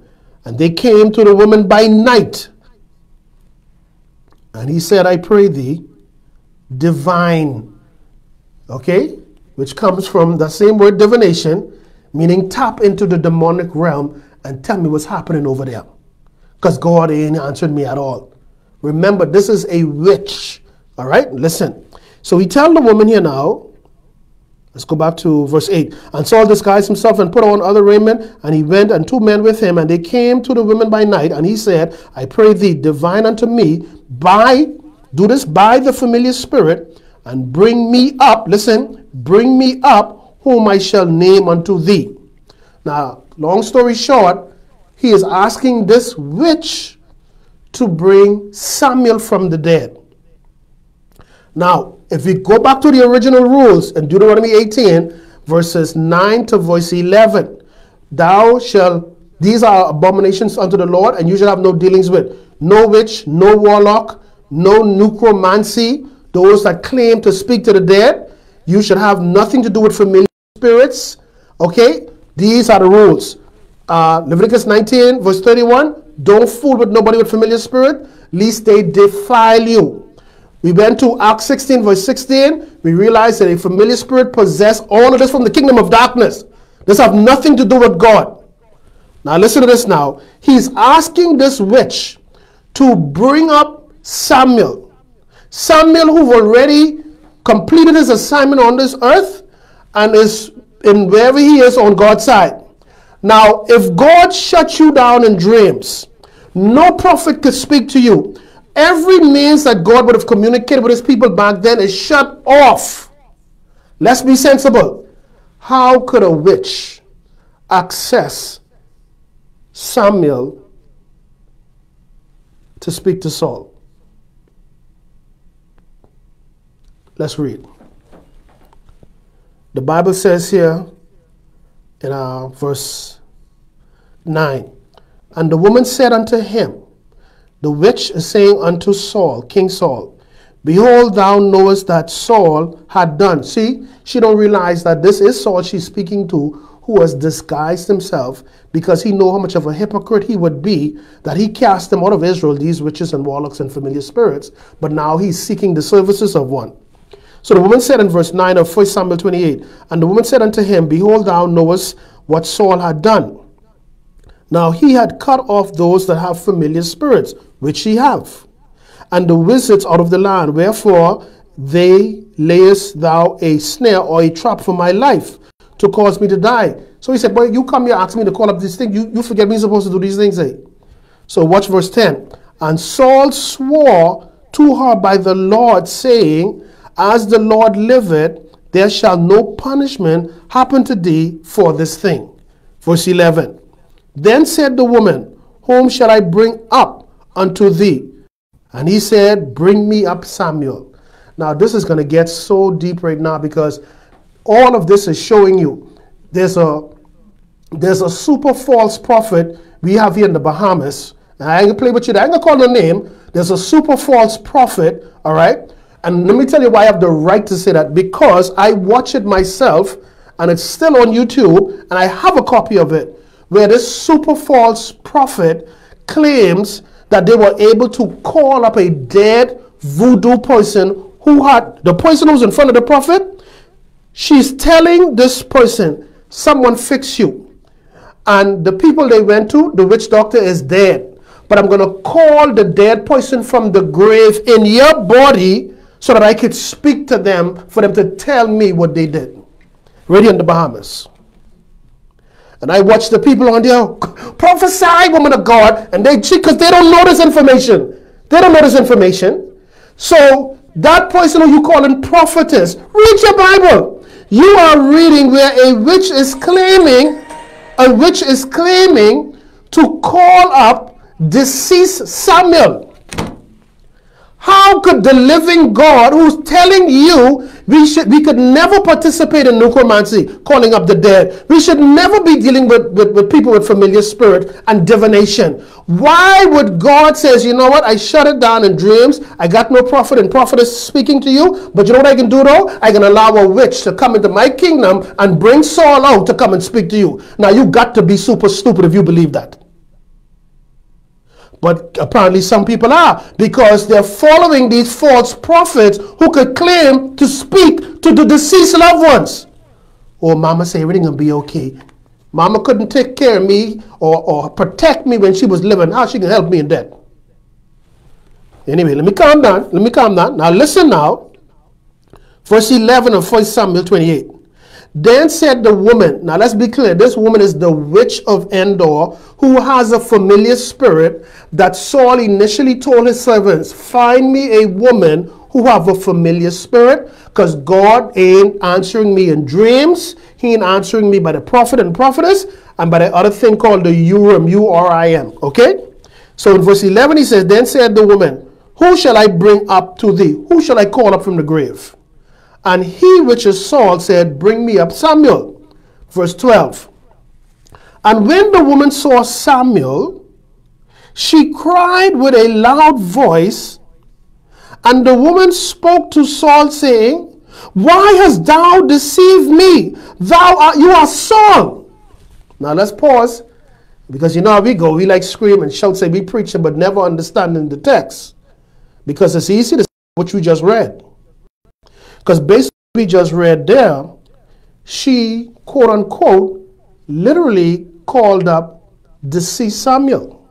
And they came to the woman by night. And he said, I pray thee, divine. Okay? Which comes from the same word divination, meaning tap into the demonic realm and tell me what's happening over there. Because God ain't answered me at all. Remember, this is a witch. All right? Listen. So he tell the woman here now, let's go back to verse 8. And Saul disguised himself and put on other raiment, and he went and two men with him, and they came to the women by night, and he said, I pray thee, divine unto me, by, do this by the familiar spirit, and bring me up, listen, bring me up whom I shall name unto thee. Now, long story short, he is asking this witch to bring Samuel from the dead. Now, if we go back to the original rules in Deuteronomy 18, verses 9 to verse 11, thou shalt, these are abominations unto the Lord, and you shall have no dealings with no witch, no warlock, no necromancy, those that claim to speak to the dead. You should have nothing to do with familiar spirits. Okay? These are the rules. Uh, Leviticus 19, verse 31, don't fool with nobody with familiar spirit. lest they defile you. We went to Acts 16, verse 16. We realized that a familiar spirit possessed all of this from the kingdom of darkness. This have nothing to do with God. Now listen to this now. He's asking this witch to bring up Samuel. Samuel who already completed his assignment on this earth and is in wherever he is on God's side. Now, if God shut you down in dreams, no prophet could speak to you. Every means that God would have communicated with his people back then is shut off. Let's be sensible. How could a witch access Samuel to speak to Saul? Let's read. The Bible says here in uh, verse 9 And the woman said unto him, The witch is saying unto Saul, King Saul, Behold, thou knowest that Saul had done. See, she don't realize that this is Saul she's speaking to, who has disguised himself because he know how much of a hypocrite he would be that he cast them out of Israel, these witches and warlocks and familiar spirits, but now he's seeking the services of one. So the woman said in verse 9 of 1 Samuel 28, And the woman said unto him, Behold, thou knowest what Saul had done. Now he had cut off those that have familiar spirits, which he have, and the wizards out of the land. Wherefore they layest thou a snare or a trap for my life to cause me to die. So he said, Boy, you come here, ask me to call up this thing. You, you forget me supposed to do these things, eh? So watch verse 10. And Saul swore to her by the Lord, saying, as the Lord liveth, there shall no punishment happen to thee for this thing. Verse 11. Then said the woman, Whom shall I bring up unto thee? And he said, Bring me up Samuel. Now, this is going to get so deep right now because all of this is showing you there's a there's a super false prophet we have here in the Bahamas. And I ain't gonna play with you. I ain't gonna call the name. There's a super false prophet, all right, and let me tell you why I have the right to say that. Because I watch it myself, and it's still on YouTube, and I have a copy of it, where this super false prophet claims that they were able to call up a dead voodoo person who had the person who was in front of the prophet. She's telling this person, someone fix you. And the people they went to, the witch doctor is dead. But I'm going to call the dead person from the grave in your body so that I could speak to them for them to tell me what they did. Radio in the Bahamas. And I watch the people on there (laughs) prophesy, woman of God, and they cheat because they don't know this information. They don't know this information. So that person who you call in prophetess, read your Bible. You are reading where a witch is claiming, a witch is claiming to call up deceased Samuel. How could the living God, who's telling you we should we could never participate in necromancy, calling up the dead. We should never be dealing with, with, with people with familiar spirit and divination. Why would God says, you know what, I shut it down in dreams. I got no prophet and prophetess speaking to you. But you know what I can do though? I can allow a witch to come into my kingdom and bring Saul out to come and speak to you. Now you got to be super stupid if you believe that. But apparently some people are because they're following these false prophets who could claim to speak to the deceased loved ones. Or mama say everything will be okay. Mama couldn't take care of me or, or protect me when she was living. How she can help me in death? Anyway, let me calm down. Let me calm down. Now listen now. Verse 11 of 1 Samuel 28. Then said the woman, now let's be clear, this woman is the witch of Endor who has a familiar spirit that Saul initially told his servants, find me a woman who have a familiar spirit because God ain't answering me in dreams. He ain't answering me by the prophet and prophetess and by the other thing called the Urim, U-R-I-M, okay? So in verse 11 he says, Then said the woman, Who shall I bring up to thee? Who shall I call up from the grave? And he which is Saul said, Bring me up Samuel. Verse 12. And when the woman saw Samuel, she cried with a loud voice. And the woman spoke to Saul, saying, Why hast thou deceived me? Thou art, you are Saul. Now let's pause. Because you know how we go, we like scream and shout, say we preaching, but never understanding the text. Because it's easy to say what you just read. Because on we just read there, she, quote unquote, literally called up deceased Samuel.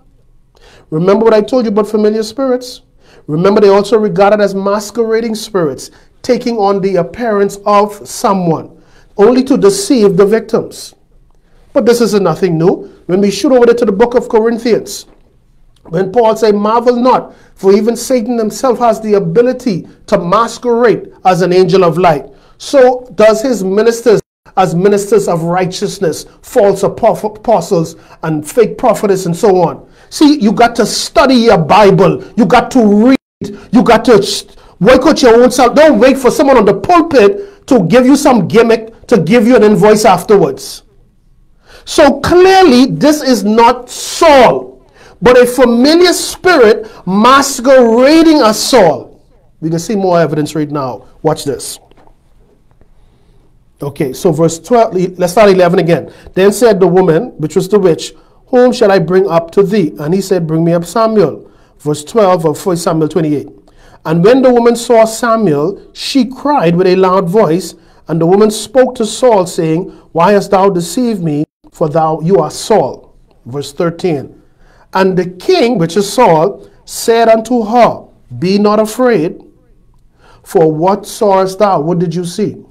Remember what I told you about familiar spirits? Remember, they also regarded as masquerading spirits, taking on the appearance of someone, only to deceive the victims. But this is nothing new. When we shoot over to the book of Corinthians, when Paul said, Marvel not, for even Satan himself has the ability to masquerade as an angel of light. So does his ministers as ministers of righteousness, false apostles, and fake prophets, and so on. See, you got to study your Bible. You got to read. You got to work out your own self. Don't wait for someone on the pulpit to give you some gimmick to give you an invoice afterwards. So clearly, this is not Saul, but a familiar spirit masquerading as Saul. We can see more evidence right now. Watch this. Okay, so verse 12, let's start 11 again. Then said the woman, which was the witch, Whom shall I bring up to thee? And he said, Bring me up Samuel. Verse 12 of 1 Samuel 28. And when the woman saw Samuel, she cried with a loud voice. And the woman spoke to Saul, saying, Why hast thou deceived me? For thou, you are Saul. Verse 13. And the king, which is Saul, said unto her, Be not afraid, for what sawest thou? What did you see?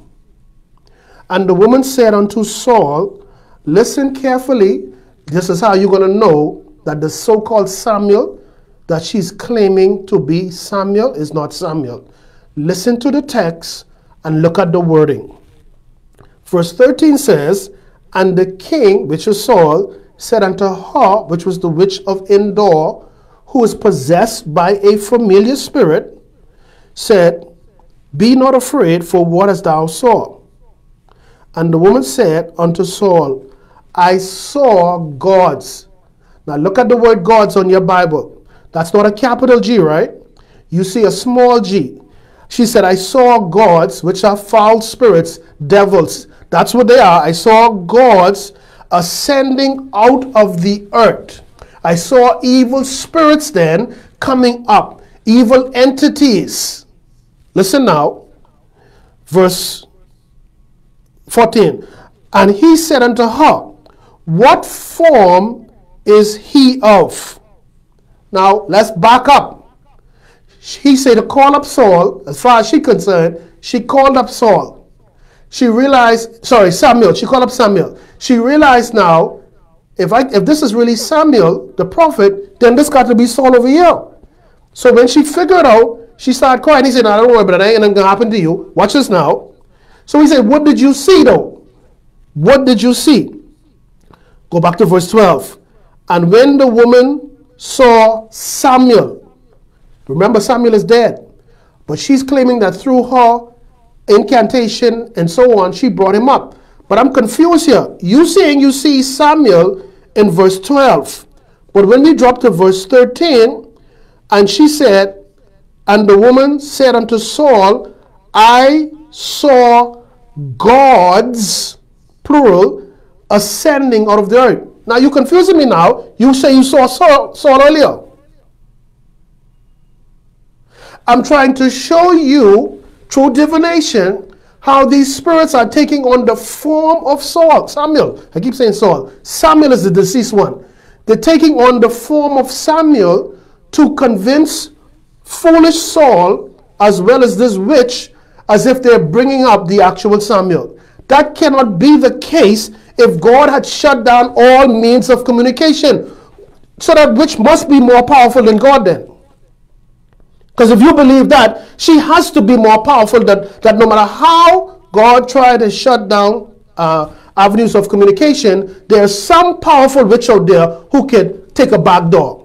And the woman said unto Saul, Listen carefully. This is how you're going to know that the so called Samuel that she's claiming to be Samuel is not Samuel. Listen to the text and look at the wording. Verse 13 says, And the king, which is Saul, said unto her, which was the witch of Endor, who was possessed by a familiar spirit, said, Be not afraid, for what hast thou saw? And the woman said unto Saul, I saw gods. Now look at the word gods on your Bible. That's not a capital G, right? You see a small g. She said, I saw gods, which are foul spirits, devils. That's what they are. I saw gods ascending out of the earth. I saw evil spirits then coming up, evil entities. Listen now, verse 14. And he said unto her, What form is he of? Now let's back up. He said to call up Saul, as far as she concerned, she called up Saul. She realized, sorry, Samuel, she called up Samuel. She realized now, if I if this is really Samuel, the prophet, then this got to be Saul over here. So when she figured out, she started crying. He said, no, don't worry about it, ain't gonna happen to you. Watch this now. So he said, What did you see though? What did you see? Go back to verse 12. And when the woman saw Samuel, remember Samuel is dead, but she's claiming that through her incantation and so on, she brought him up. But I'm confused here. You saying you see Samuel in verse 12, but when we drop to verse 13, and she said, And the woman said unto Saul, I saw gods, plural, ascending out of the earth. Now you're confusing me now. You say you saw Saul, Saul earlier. I'm trying to show you through divination how these spirits are taking on the form of Saul. Samuel. I keep saying Saul. Samuel is the deceased one. They're taking on the form of Samuel to convince foolish Saul as well as this witch as if they're bringing up the actual Samuel. That cannot be the case if God had shut down all means of communication. So that which must be more powerful than God then? Because if you believe that, she has to be more powerful that, that no matter how God tried to shut down uh, avenues of communication, there's some powerful witch out there who can take a back door.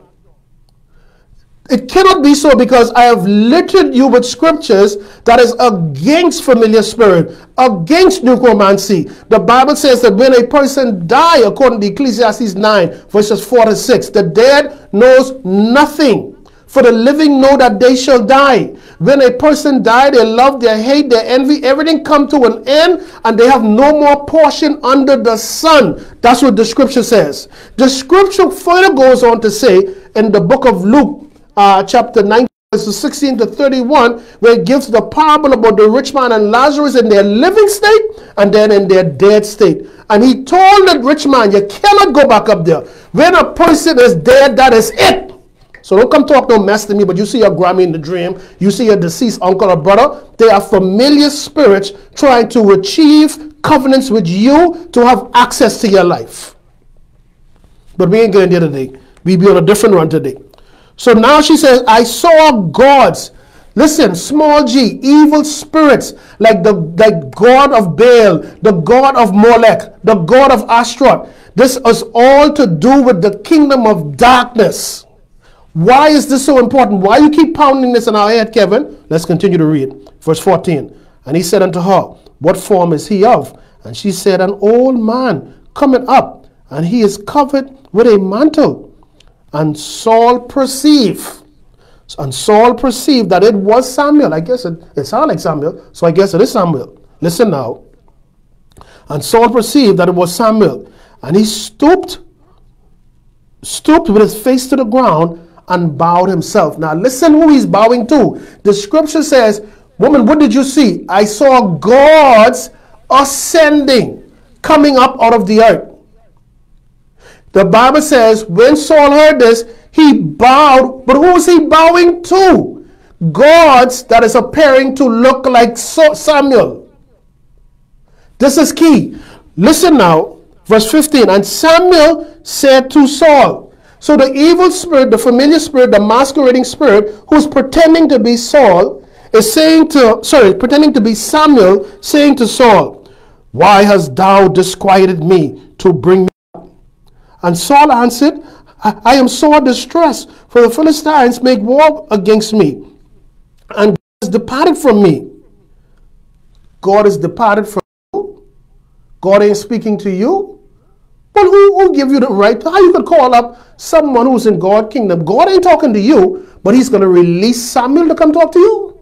It cannot be so because I have littered you with scriptures that is against familiar spirit, against necromancy. The Bible says that when a person die, according to Ecclesiastes 9, verses 4 to 6, the dead knows nothing. For the living know that they shall die. when a person die, their love, their hate, their envy, everything come to an end and they have no more portion under the sun. That's what the scripture says. The scripture further goes on to say in the book of Luke, uh, chapter 19, verses 16 to 31, where it gives the parable about the rich man and Lazarus in their living state and then in their dead state. And he told the rich man, You cannot go back up there. When a person is dead, that is it. So don't come talk no mess to me, but you see your Grammy in the dream, you see your deceased uncle or brother. They are familiar spirits trying to achieve covenants with you to have access to your life. But we ain't going there today. We be on a different run today. So now she says, I saw gods. Listen, small g, evil spirits like the like god of Baal, the god of Molech, the god of Ashtaroth. This is all to do with the kingdom of darkness. Why is this so important? Why you keep pounding this in our head, Kevin? Let's continue to read. Verse 14. And he said unto her, What form is he of? And she said, An old man coming up, and he is covered with a mantle. And Saul perceived, and Saul perceived that it was Samuel. I guess it, it sounded like Samuel, so I guess it is Samuel. Listen now. And Saul perceived that it was Samuel, and he stooped, stooped with his face to the ground and bowed himself. Now listen who he's bowing to. The scripture says, Woman, what did you see? I saw gods ascending, coming up out of the earth. The Bible says, when Saul heard this, he bowed, but who is he bowing to? Gods that is appearing to look like Samuel. This is key. Listen now, verse 15. And Samuel said to Saul, so the evil spirit, the familiar spirit, the masquerading spirit, who's pretending to be Saul, is saying to, sorry, pretending to be Samuel, saying to Saul, Why hast thou disquieted me to bring me up? And Saul answered, I, I am sore distressed, for the Philistines make war against me, and God has departed from me. God has departed from you. God ain't speaking to you. But who, who give you the right? How you could call up someone who's in God's kingdom? God ain't talking to you, but he's going to release Samuel to come talk to you.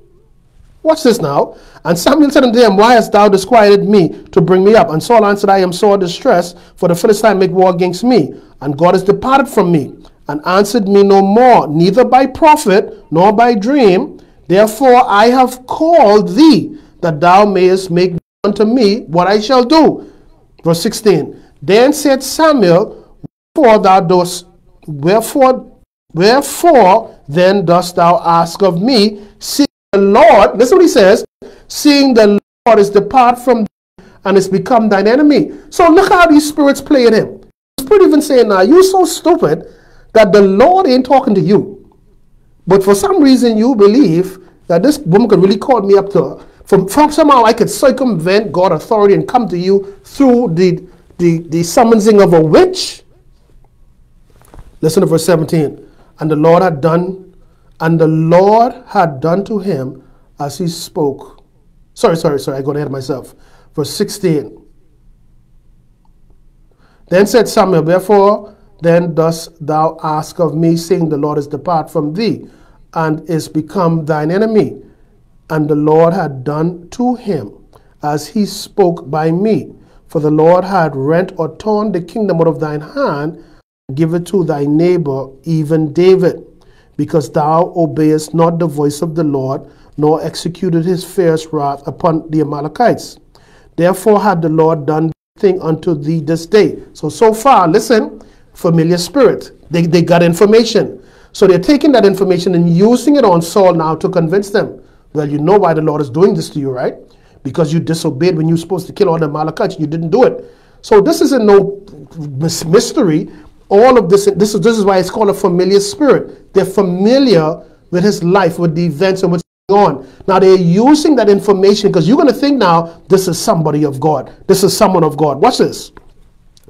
Watch this now. And Samuel said unto him, Why hast thou disquieted me to bring me up? And Saul answered, I am sore distressed, for the Philistine make war against me, and God has departed from me, and answered me no more, neither by prophet nor by dream. Therefore I have called thee, that thou mayest make unto me what I shall do. Verse 16. Then said Samuel, Wherefore thou dost, wherefore, wherefore then dost thou ask of me, seeing the Lord, listen what he says, seeing the Lord is depart from thee and is become thine enemy. So look how these spirits play at him. He's pretty even saying, now you so stupid that the Lord ain't talking to you. But for some reason you believe that this woman could really call me up to her. From, from somehow I could circumvent God authority and come to you through the the, the summoning of a witch. Listen to verse 17. And the Lord had done, and the Lord had done to him as he spoke. Sorry, sorry, sorry, I got ahead of myself. Verse 16. Then said Samuel, Therefore then dost thou ask of me, saying, The Lord is depart from thee, and is become thine enemy. And the Lord had done to him as he spoke by me. For the Lord had rent or torn the kingdom out of thine hand, and give it to thy neighbor, even David, because thou obeyest not the voice of the Lord, nor executed his fierce wrath upon the Amalekites. Therefore had the Lord done thing unto thee this day. So, so far, listen, familiar spirit. They, they got information. So they're taking that information and using it on Saul now to convince them. Well, you know why the Lord is doing this to you, right? Because you disobeyed when you were supposed to kill all the Amalekites. You didn't do it. So this isn't no mystery. All of this, this is, this is why it's called a familiar spirit. They're familiar with his life, with the events and what's going on. Now they're using that information because you're going to think now this is somebody of God. This is someone of God. Watch this.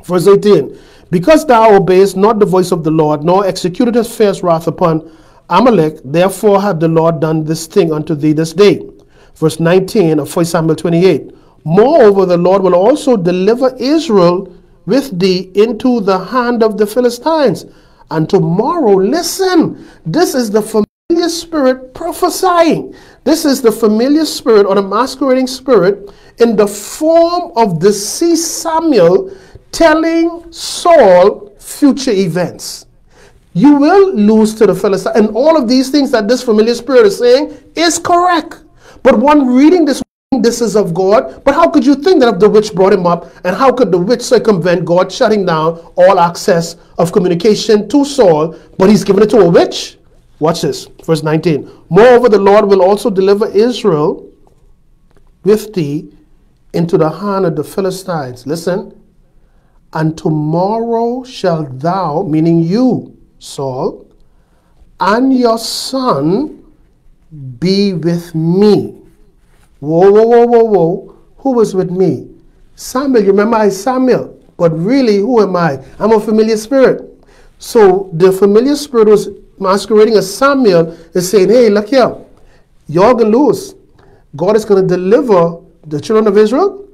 Verse 18. Because thou obeyest not the voice of the Lord, nor executed his fierce wrath upon Amalek, therefore hath the Lord done this thing unto thee this day verse 19 of 1 Samuel 28. Moreover, the Lord will also deliver Israel with thee into the hand of the Philistines. And tomorrow, listen, this is the familiar spirit prophesying. This is the familiar spirit or the masquerading spirit in the form of deceased Samuel telling Saul future events. You will lose to the Philistines. And all of these things that this familiar spirit is saying is correct. But one reading this this is of God. But how could you think that if the witch brought him up? And how could the witch circumvent God shutting down all access of communication to Saul? But he's given it to a witch. Watch this, verse 19. Moreover, the Lord will also deliver Israel with thee into the hand of the Philistines. Listen. And tomorrow shalt thou, meaning you, Saul, and your son be with me. Whoa, whoa, whoa, whoa, whoa. Who was with me? Samuel. You remember I Samuel. But really, who am I? I'm a familiar spirit. So the familiar spirit was masquerading as Samuel is saying, hey, look here. You're going to lose. God is going to deliver the children of Israel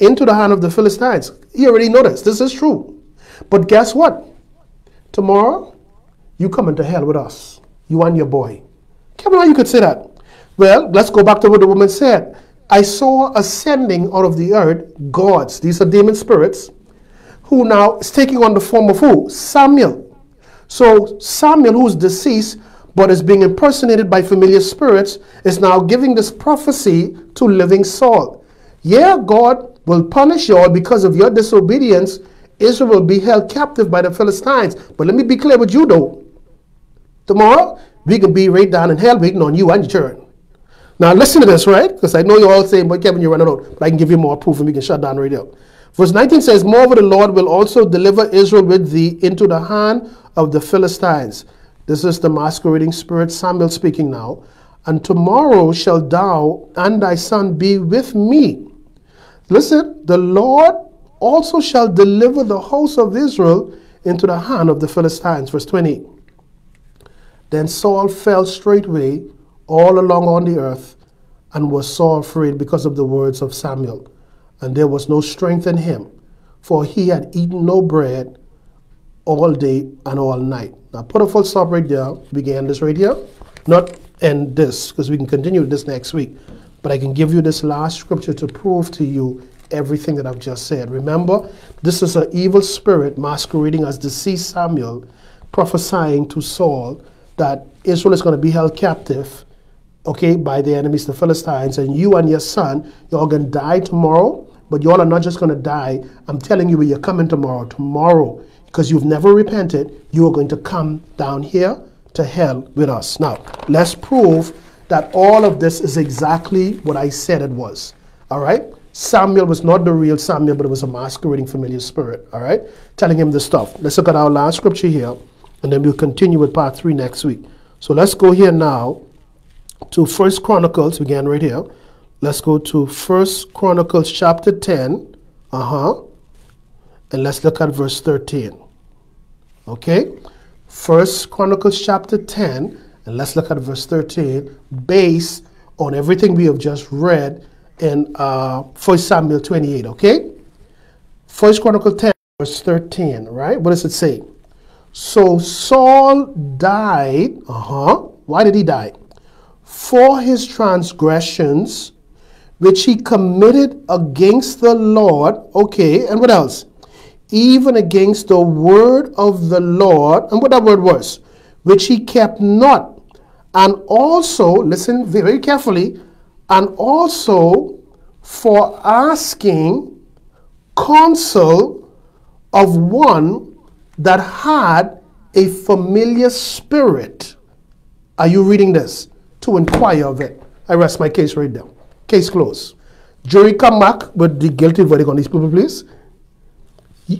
into the hand of the Philistines. He already noticed this. This is true. But guess what? Tomorrow, you come into hell with us. You and your boy. On, you could say that. Well, let's go back to what the woman said. I saw ascending out of the earth gods. These are demon spirits who now is taking on the form of who? Samuel. So Samuel, who's deceased but is being impersonated by familiar spirits, is now giving this prophecy to living Saul. Yeah, God will punish you all because of your disobedience. Israel will be held captive by the Philistines. But let me be clear with you though. Tomorrow, we can be right down in hell waiting on you and your children. Now listen to this, right? Because I know you're all saying, but Kevin, you're running out. But I can give you more proof and we can shut down radio. Verse 19 says, Moreover, the Lord will also deliver Israel with thee into the hand of the Philistines. This is the masquerading spirit, Samuel speaking now. And tomorrow shall thou and thy son be with me. Listen, the Lord also shall deliver the house of Israel into the hand of the Philistines. Verse 20. Then Saul fell straightway all along on the earth and was sore afraid because of the words of Samuel. And there was no strength in him, for he had eaten no bread all day and all night. Now put a full stop right there. Begin this right here. Not end this, because we can continue this next week. But I can give you this last scripture to prove to you everything that I've just said. Remember, this is an evil spirit masquerading as deceased Samuel, prophesying to Saul that Israel is going to be held captive okay, by the enemies, the Philistines, and you and your son, you're all going to die tomorrow, but you all are not just going to die. I'm telling you, you're coming tomorrow. Tomorrow, because you've never repented, you are going to come down here to hell with us. Now, let's prove that all of this is exactly what I said it was. All right? Samuel was not the real Samuel, but it was a masquerading familiar spirit. All right? Telling him this stuff. Let's look at our last scripture here, and then we'll continue with part three next week. So let's go here now to First Chronicles, again right here. Let's go to First Chronicles chapter 10. Uh-huh. And let's look at verse 13. Okay? First Chronicles chapter 10, and let's look at verse 13, based on everything we have just read in uh, 1 Samuel 28, okay? First Chronicle 10, verse 13, right? What does it say? So Saul died. Uh-huh. Why did he die? for his transgressions which he committed against the Lord. Okay, and what else? Even against the word of the Lord. And what that word was? Which he kept not. And also, listen very carefully, and also for asking counsel of one that had a familiar spirit. Are you reading this? to inquire of it. I rest my case right now. Case closed. Jury come back with the guilty verdict on these people, please.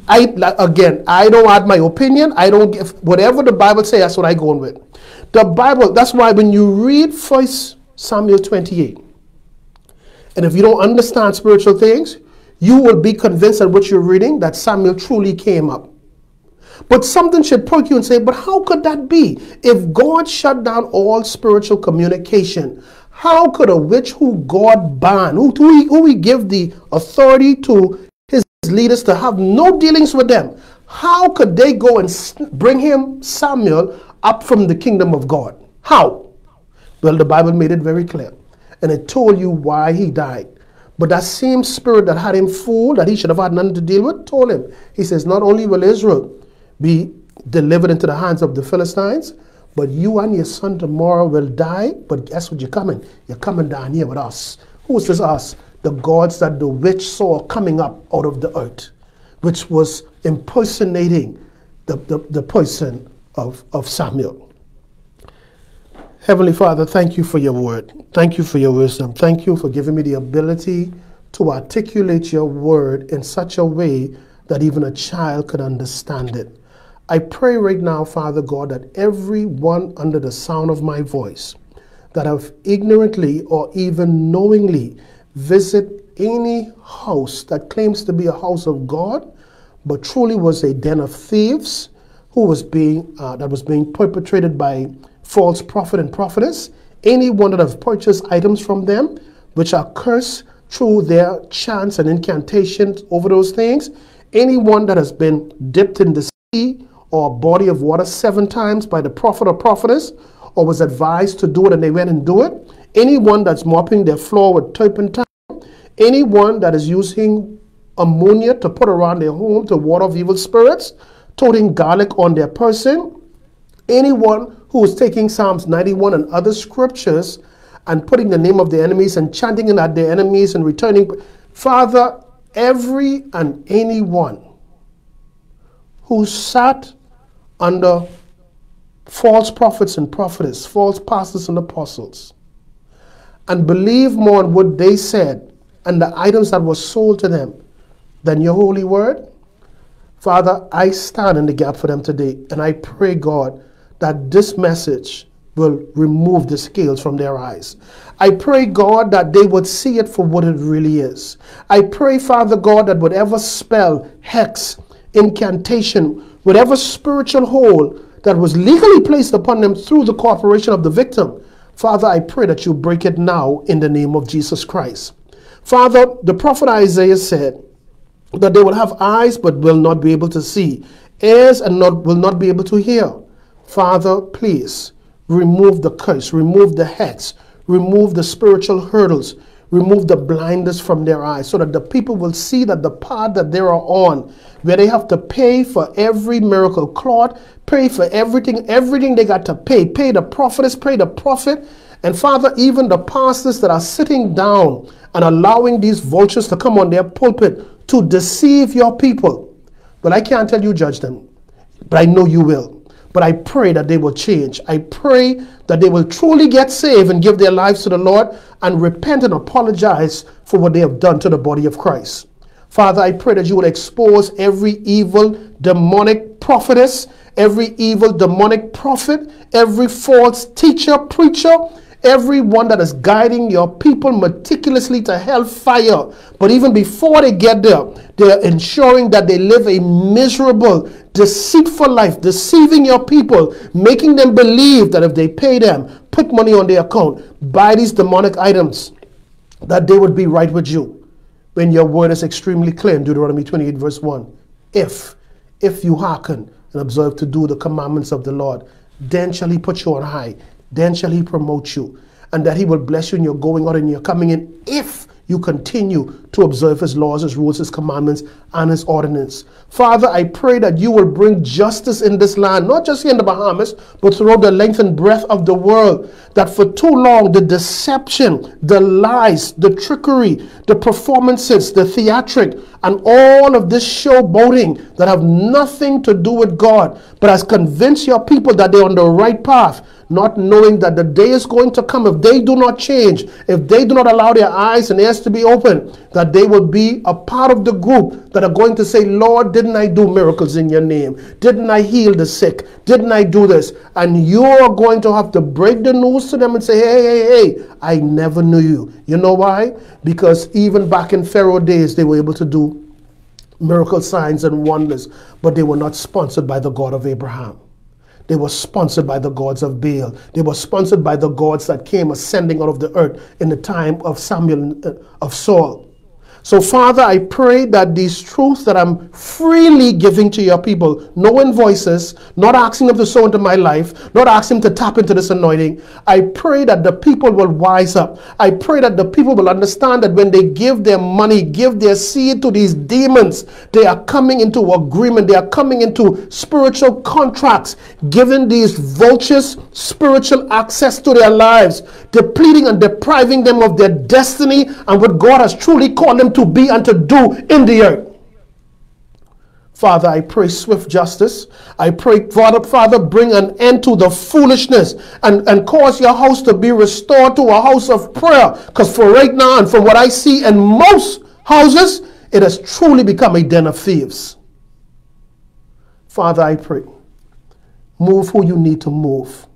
I again, I don't add my opinion. I don't give whatever the Bible says. That's what I go on with. The Bible. That's why when you read First Samuel 28, and if you don't understand spiritual things, you will be convinced that what you're reading that Samuel truly came up. But something should perk you and say, but how could that be? If God shut down all spiritual communication, how could a witch who God banned, who, who, who he give the authority to his leaders to have no dealings with them, how could they go and bring him, Samuel, up from the kingdom of God? How? Well, the Bible made it very clear. and it told you why he died. But that same spirit that had him fooled, that he should have had nothing to deal with, told him, he says, not only will Israel be delivered into the hands of the Philistines, but you and your son tomorrow will die. But guess what? You're coming. You're coming down here with us. Who's this us? The gods that the witch saw coming up out of the earth, which was impersonating the, the, the person of, of Samuel. Heavenly Father, thank you for your word. Thank you for your wisdom. Thank you for giving me the ability to articulate your word in such a way that even a child could understand it. I pray right now, Father God, that everyone under the sound of my voice that have ignorantly or even knowingly visit any house that claims to be a house of God, but truly was a den of thieves who was being uh, that was being perpetrated by false prophet and prophetess, anyone that have purchased items from them, which are cursed through their chants and incantations over those things, anyone that has been dipped in the sea or a body of water seven times by the prophet or prophetess, or was advised to do it and they went and do it, anyone that's mopping their floor with turpentine, anyone that is using ammonia to put around their home to ward off evil spirits, toting garlic on their person, anyone who is taking Psalms 91 and other scriptures and putting the name of the enemies and chanting it at their enemies and returning. Father, every and anyone who sat under false prophets and prophetess, false pastors and apostles, and believed more in what they said and the items that were sold to them than your holy word, Father, I stand in the gap for them today, and I pray, God, that this message will remove the scales from their eyes. I pray, God, that they would see it for what it really is. I pray, Father God, that whatever spell, hex, incantation, whatever spiritual hold that was legally placed upon them through the cooperation of the victim, Father, I pray that you break it now in the name of Jesus Christ. Father, the prophet Isaiah said that they will have eyes but will not be able to see, ears and not, will not be able to hear. Father, please remove the curse, remove the hex, remove the spiritual hurdles, remove the blindness from their eyes so that the people will see that the path that they are on, where they have to pay for every miracle cloth, pay for everything, everything they got to pay, pay the prophetess, pay the prophet, and Father, even the pastors that are sitting down and allowing these vultures to come on their pulpit to deceive your people. But I can't tell you judge them, but I know you will. But I pray that they will change. I pray that they will truly get saved and give their lives to the Lord and repent and apologize for what they have done to the body of Christ. Father, I pray that you will expose every evil demonic prophetess, every evil demonic prophet, every false teacher, preacher, everyone that is guiding your people meticulously to hellfire. But even before they get there, they're ensuring that they live a miserable, deceitful life, deceiving your people, making them believe that if they pay them, put money on their account, buy these demonic items, that they would be right with you. When your word is extremely clear in Deuteronomy 28, verse 1. If, if you hearken and observe to do the commandments of the Lord, then shall he put you on high then shall he promote you, and that he will bless you in your going out and your coming in if you continue to observe his laws, his rules, his commandments, and his ordinance. Father, I pray that you will bring justice in this land, not just here in the Bahamas, but throughout the length and breadth of the world. That for too long, the deception, the lies, the trickery, the performances, the theatric, and all of this showboating that have nothing to do with God, but has convinced your people that they're on the right path not knowing that the day is going to come if they do not change, if they do not allow their eyes and ears to be open, that they will be a part of the group that are going to say, Lord, didn't I do miracles in your name? Didn't I heal the sick? Didn't I do this? And you're going to have to break the news to them and say, hey, hey, hey, I never knew you. You know why? Because even back in Pharaoh days, they were able to do miracle signs and wonders, but they were not sponsored by the God of Abraham. They were sponsored by the gods of Baal. They were sponsored by the gods that came ascending out of the earth in the time of Samuel, uh, of Saul. So, Father, I pray that these truths that I'm freely giving to your people, no invoices, not asking them to sow into my life, not asking them to tap into this anointing, I pray that the people will wise up. I pray that the people will understand that when they give their money, give their seed to these demons, they are coming into agreement, they are coming into spiritual contracts, giving these vultures spiritual access to their lives, depleting and depriving them of their destiny and what God has truly called them to be and to do in the earth. Father, I pray swift justice. I pray, Father, Father, bring an end to the foolishness and, and cause your house to be restored to a house of prayer. Because for right now, and from what I see in most houses, it has truly become a den of thieves. Father, I pray, move who you need to move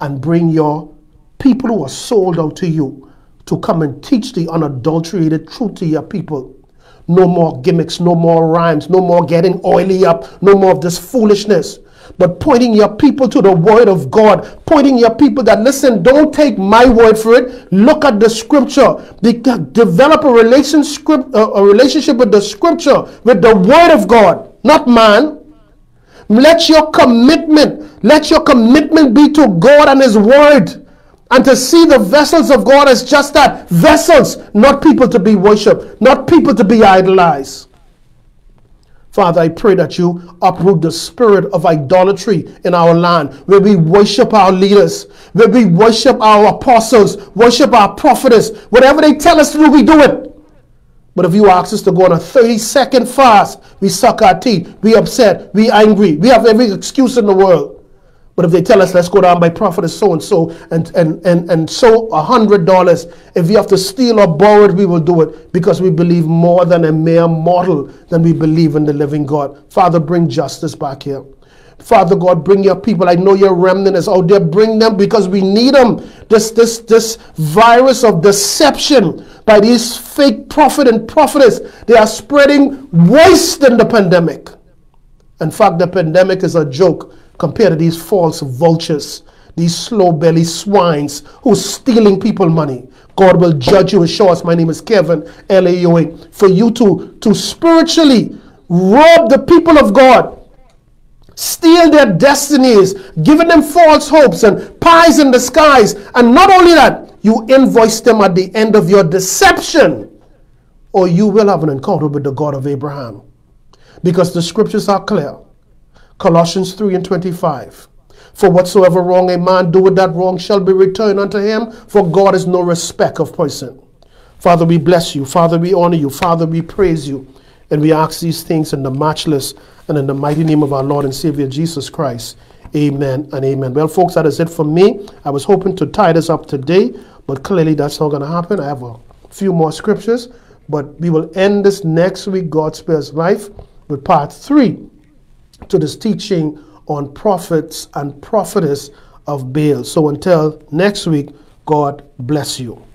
and bring your people who are sold out to you to come and teach the unadulterated truth to your people. No more gimmicks, no more rhymes, no more getting oily up, no more of this foolishness. But pointing your people to the word of God, pointing your people that listen, don't take my word for it. Look at the scripture. develop a relationship, a relationship with the scripture, with the word of God, not man. Let your commitment, let your commitment be to God and His word and to see the vessels of God as just that vessels, not people to be worshiped, not people to be idolized. Father, I pray that you uproot the spirit of idolatry in our land, where we worship our leaders, where we worship our apostles, worship our prophetess. Whatever they tell us to do, we do it. But if you ask us to go on a 30 second fast, we suck our teeth, we upset, we angry, we have every excuse in the world. But if they tell us, let's go down by prophetess so and so and and and and sow a hundred dollars, if we have to steal or borrow it, we will do it because we believe more than a mere mortal than we believe in the living God. Father, bring justice back here. Father God, bring your people. I know your remnant is out there. Bring them because we need them. This this this virus of deception by these fake prophet and prophetess, they are spreading worse than the pandemic. In fact, the pandemic is a joke compared to these false vultures, these slow belly swines who's stealing people money. God will judge you and show us. My name is Kevin L. A. Ewing. For you to, to spiritually rob the people of God, steal their destinies, giving them false hopes and pies in the skies. And not only that, you invoice them at the end of your deception, or you will have an encounter with the God of Abraham. Because the scriptures are clear. Colossians 3 and 25. For whatsoever wrong a man doeth, that wrong shall be returned unto him, for God is no respect of person. Father, we bless you. Father, we honor you. Father, we praise you. And we ask these things in the matchless and in the mighty name of our Lord and Savior Jesus Christ. Amen and amen. Well, folks, that is it for me. I was hoping to tie this up today, but clearly that's not going to happen. I have a few more scriptures, but we will end this next week, God spares life, with part three to this teaching on prophets and prophetess of Baal. So until next week, God bless you.